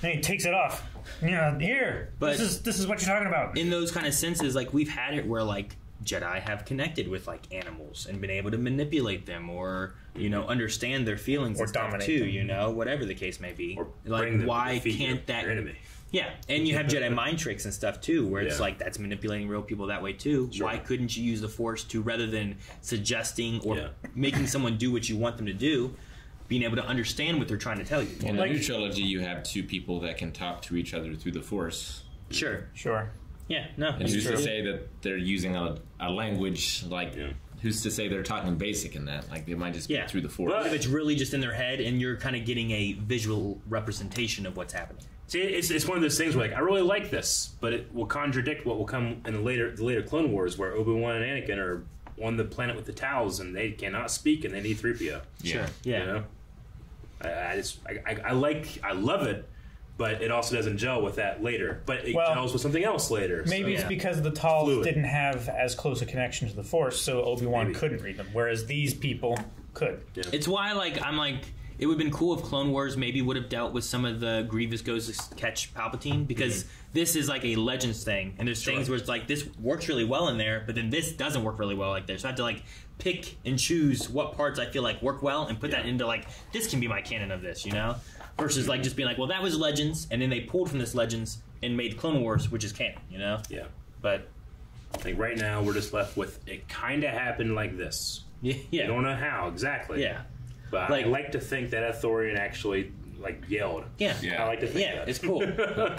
and he takes it off. Yeah, here.
But
this is this is what you're talking about.
in those kind of senses, like we've had it where like Jedi have connected with like animals and been able to manipulate them or you know understand their feelings
Or
and
dominate
too.
them.
You know, whatever the case may be. like
bring them
why
defeat
can't that
your enemy.
Yeah, and you have Jedi mind tricks and stuff too, where it's
Yeah.
like that's manipulating real people that way too. Why couldn't you use the Force to rather than suggesting or making someone do what you want them to do, being able to understand what they're trying to tell you?
In the new trilogy, you have two people that can talk to each other through the Force.
Sure.
Sure.
Yeah, no.
And
it's
who's
true.
to say that they're using a, a language like? Who's to say they're talking basic in that? Like they might just be
Yeah.
through the Force.
But if it's really just in their head and you're kind of getting a visual representation of what's happening.
See, it's, it's one of those things where like I really like this, but it will contradict what will come in the later the later Clone Wars, where Obi Wan and Anakin are on the planet with the Talz, and they cannot speak, and they need Threepio.
Sure. Yeah.
You know? I, I just I, I, I like I love it, but it also doesn't gel with that later. But it
Well,
gels with something else later.
Maybe
so.
it's because the Talz
Fluid.
didn't have as close a connection to the Force, so Obi Wan couldn't read them, whereas these people could.
It's why, like, I'm like, it would have been cool if Clone Wars maybe would have dealt with some of the Grievous goes to catch Palpatine because mm-hmm. this is like a Legends thing, and there's things where it's like this works really well in there, but then this doesn't work really well like there. So I have to like pick and choose what parts I feel like work well and put that into like this can be my canon of this, you know, versus like mm-hmm. just being like, well, that was Legends, and then they pulled from this Legends and made Clone Wars, which is canon, you know.
Yeah.
But
I think right now, we're just left with it. Kind of happened like this.
Yeah.
I don't know how exactly.
Yeah.
But
Like-
I like to think that Athorian actually like yelled.
Yeah, yeah.
I like to think
yeah,
that.
it's cool.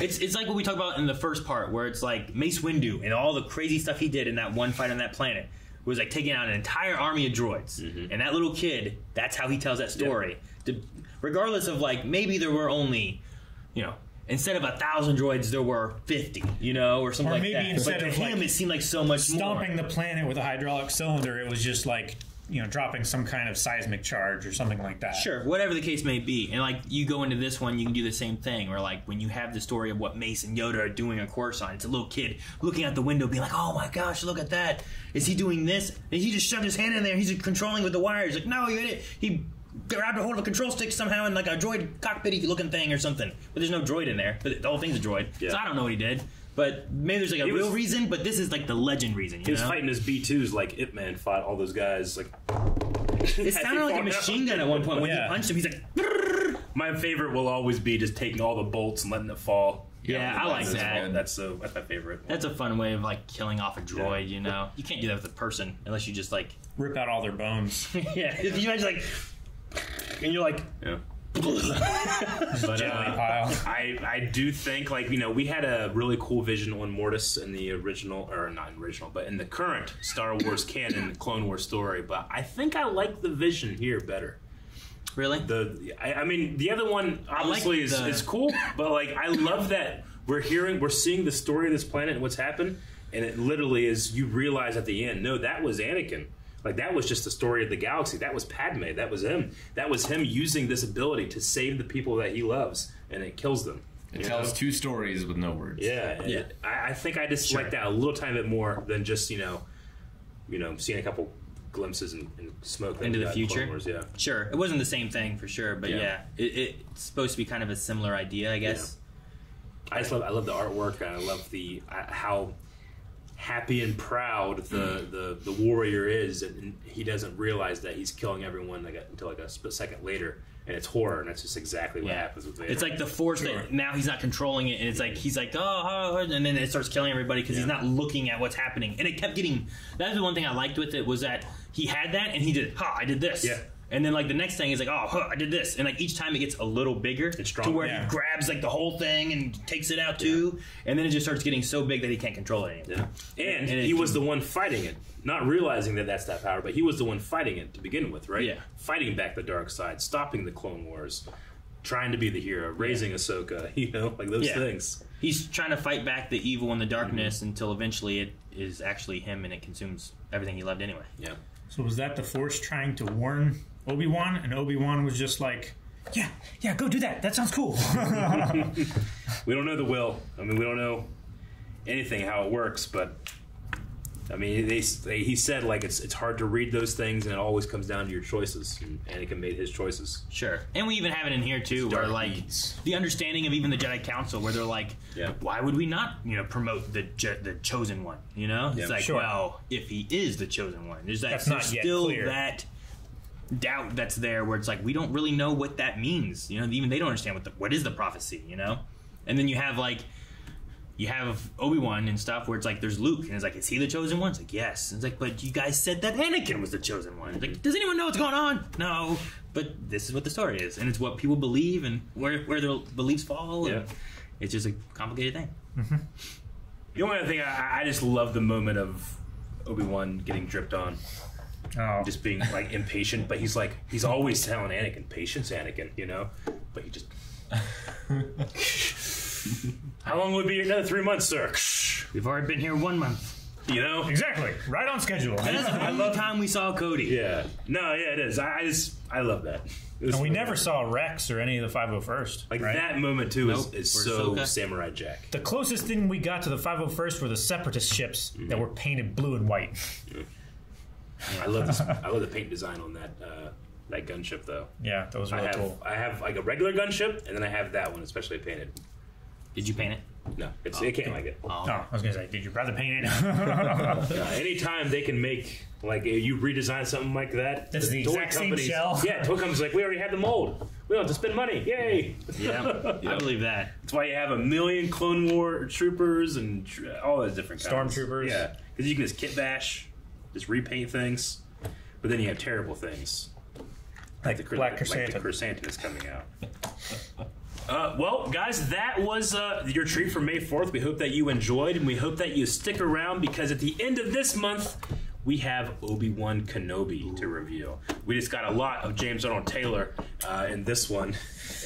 it's it's like what we talked about in the first part, where it's like Mace Windu and all the crazy stuff he did in that one fight on that planet was like taking out an entire army of droids,
Mm-hmm.
and that little kid. That's how he tells that story. To- regardless of like maybe there were only, you know. Instead of a thousand droids, there were fifty, you know, or something
Or
like
maybe
that.
instead
but to
of,
him,
like,
it seemed like so much
Stomping
more.
the planet with a hydraulic cylinder, it was just like you know dropping some kind of seismic charge or something like that.
Sure, whatever the case may be. And like you go into this one, you can do the same thing. Or like when you have the story of what Mace and Yoda are doing a course on it's a little kid looking out the window, being like, "Oh my gosh, look at that! Is he doing this? And he just shoved his hand in there. He's controlling with the wires. Like, no, you idiot! He grabbed a hold of a control stick somehow in like a droid cockpity looking thing or something. But there's no droid in there. But the whole thing's a droid. So I don't know what he did. But maybe there's like a
He
real
was-
reason. But this is like the legend reason. You
He was
know?
fighting his B twos like Ip Man fought all those guys. Like
It sounded like a machine gun at one point when
Yeah.
he punched him. He's like,
My favorite will always be just taking all the bolts and letting it fall.
Yeah, I like
that's,
that.
That's so that's my favorite.
That's a fun way of like killing off a droid, you know. You can't do that with a person unless you just like
rip out all their bones.
yeah, if you imagine like, and you're like,
yeah.
But uh.
I I do think like you know we had a really cool vision on Mortis in the original or not original but in the current Star Wars canon Clone Wars story, but I think I like the vision here better.
Really?
The I, I mean the other one obviously is,
the-
is cool, but like I love that we're hearing we're seeing the story of this planet and what's happened, and it literally is you realize at the end, no, that was Anakin. Like that was just the story of the galaxy. That was Padme. That was him. That was him using this ability to save the people that he loves, and it kills them.
It
You
tells
know?
two stories with no words.
Yeah,
Yeah.
I, I think I just
Sure.
like that a little tiny bit more than just you know, you know, seeing a couple glimpses and, and smoke
into the
got in Clone
future.
Wars, yeah.
Sure, it wasn't the same thing for sure, but
Yeah.
yeah, it, it's supposed to be kind of a similar idea, I guess.
I just love I love the artwork I love the uh, how happy and proud the, the, the warrior is and he doesn't realize that he's killing everyone like, until like a split second later and it's horror and that's just exactly what
Yeah.
happens with Vader.
It's like the force that now he's not controlling it, and it's like he's like, oh, oh, oh," and then it starts killing everybody because he's not looking at what's happening. And it kept getting. That's the one thing I liked with it was that he had that, and he did, ha, I did this.
Yeah.
And then like the next thing is like, oh, huh, I did this, and like each time it gets a little bigger to
stronger.
where
Yeah.
he grabs like the whole thing and takes it out too, and then it just starts getting so big that he can't control it anymore. Yeah.
and,
it
he was
can-
the one fighting it, not realizing that that's that power, but he was the one fighting it to begin with, right?
Yeah.
Fighting back the dark side, stopping the Clone Wars, trying to be the hero, raising Ahsoka, you know, like those
Yeah.
things.
He's trying to fight back the evil and the darkness mm-hmm. until eventually it is actually him and it consumes everything he loved anyway.
Yeah.
So was that the Force trying to warn Obi Wan, and Obi Wan was just like, "Yeah, yeah, go do that. That sounds cool."
we don't know the will. I mean, we don't know anything how it works, but I mean, they, they he said like it's it's hard to read those things, and it always comes down to your choices. And Anakin made his choices.
Sure. And we even have it in here too, where like the understanding of even the Jedi Council, where they're like, yeah. why would we not, you know, promote the Je- the chosen one? You know,
Yeah.
it's like,
Sure.
well, if he is the chosen one, there's that
That's
there's
not yet
still
clear.
that doubt that's there, where it's like we don't really know what that means. You know, even they don't understand what the, what is the prophecy. You know, and then you have like. You have Obi Wan and stuff where it's like there's Luke and it's like is he the chosen one? It's like yes. And it's like but you guys said that Anakin was the chosen one. It's like does anyone know what's going on? No, but this is what the story is, and it's what people believe and where where their beliefs fall. And it's just a complicated thing. Mm-hmm.
The only other thing I, I just love the moment of Obi Wan getting dripped on.
Oh.
Just being like impatient, but he's like he's always telling Anakin, "Patience, Anakin," you know. But he just. How long would it be? Another three months, sir.
We've already been here one month.
You know
exactly right on schedule.
That's the only time we saw Cody.
Yeah. No, yeah, it is. I, I just I love that.
And we never saw Rex or any of the 501st.
like
right?
that moment too is,
Nope.
is
Or
so
Ahsoka.
Samurai Jack.
The closest thing we got to the 501st were the Separatist ships that mm-hmm. were painted blue and white. Mm-hmm.
I love this. I love the paint design on that uh, that gunship though.
Yeah, that was
I have
cool.
I have like a regular gunship, and then I have that one, especially painted.
Did you paint it?
No, it's, it can't like it.
Oh, I was gonna say, did your brother paint it?
Uh, anytime they can make like you redesign something like that,
That's the
toy
exact same shell?
Yeah, toy companies like we already have the mold. We don't have to spend money. Yay!
Yeah, I believe that.
That's why you have a million Clone War troopers and tr- all those different kinds.
Stormtroopers.
Yeah, because you can just kit bash, just repaint things, but then you have terrible things.
Like
the
Black
like
Chrysanthemum.
the chrysanthemum is coming out. Uh, well, guys, that was uh, your treat for May 4th. We hope that you enjoyed, and we hope that you stick around because at the end of this month, we have Obi Wan Kenobi to review. We just got a lot of James Arnold Taylor uh, in this one,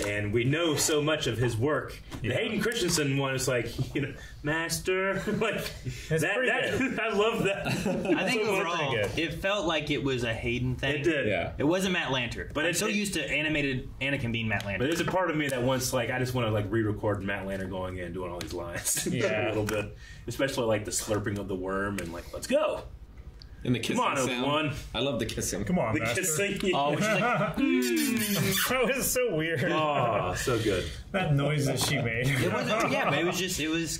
and we know so much of his work. The Hayden Christensen one is like, you know, Master. like, that, that, I love that.
I think
So
overall,
pretty good.
it felt like it was a Hayden thing.
It did. Yeah.
It wasn't Matt Lanter.
But
But I'm
it-
so
it-
used to animated Anakin being Matt Lanter.
But there's a part of me that wants, like, I just want to like re-record Matt Lanter going in doing all these lines,
Yeah.
a little bit, especially like the slurping of the worm and like, let's go.
And the kissing
Come on,
sound.
Obi-Wan.
I love the kissing.
Come on,
The
Master.
kissing.
Oh, which is like,
that was so weird.
Oh, so good.
that noise that she made.
it wasn't. Yeah, but it was just it was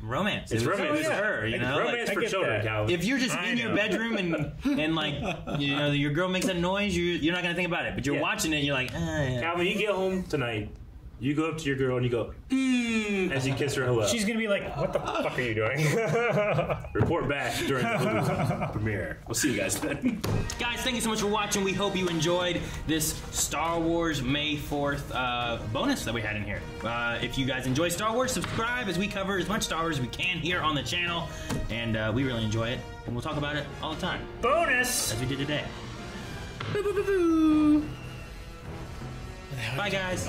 romance.
It's
it was,
romance.
It was her, you
It's
know.
romance
Like,
for children. Calvin.
if you're just
I
in your bedroom and and like you know your girl makes a noise, you you're not gonna think about it. But you're
Yeah.
watching it, and you're like, ah, yeah.
Calvin, you get home tonight, you go up to your girl and you go, mm, as you kiss her hello.
She's gonna be like, "What the fuck are you doing?"
Report back during the movie premiere. We'll see you guys then.
Guys, thank you so much for watching. We hope you enjoyed this Star Wars May 4th uh, bonus that we had in here. Uh, if you guys enjoy Star Wars, subscribe as we cover as much Star Wars as we can here on the channel. And uh, we really enjoy it. And we'll talk about it all the time,
Bonus.
as we did today. Boo, boo, boo, boo. Bye, guys.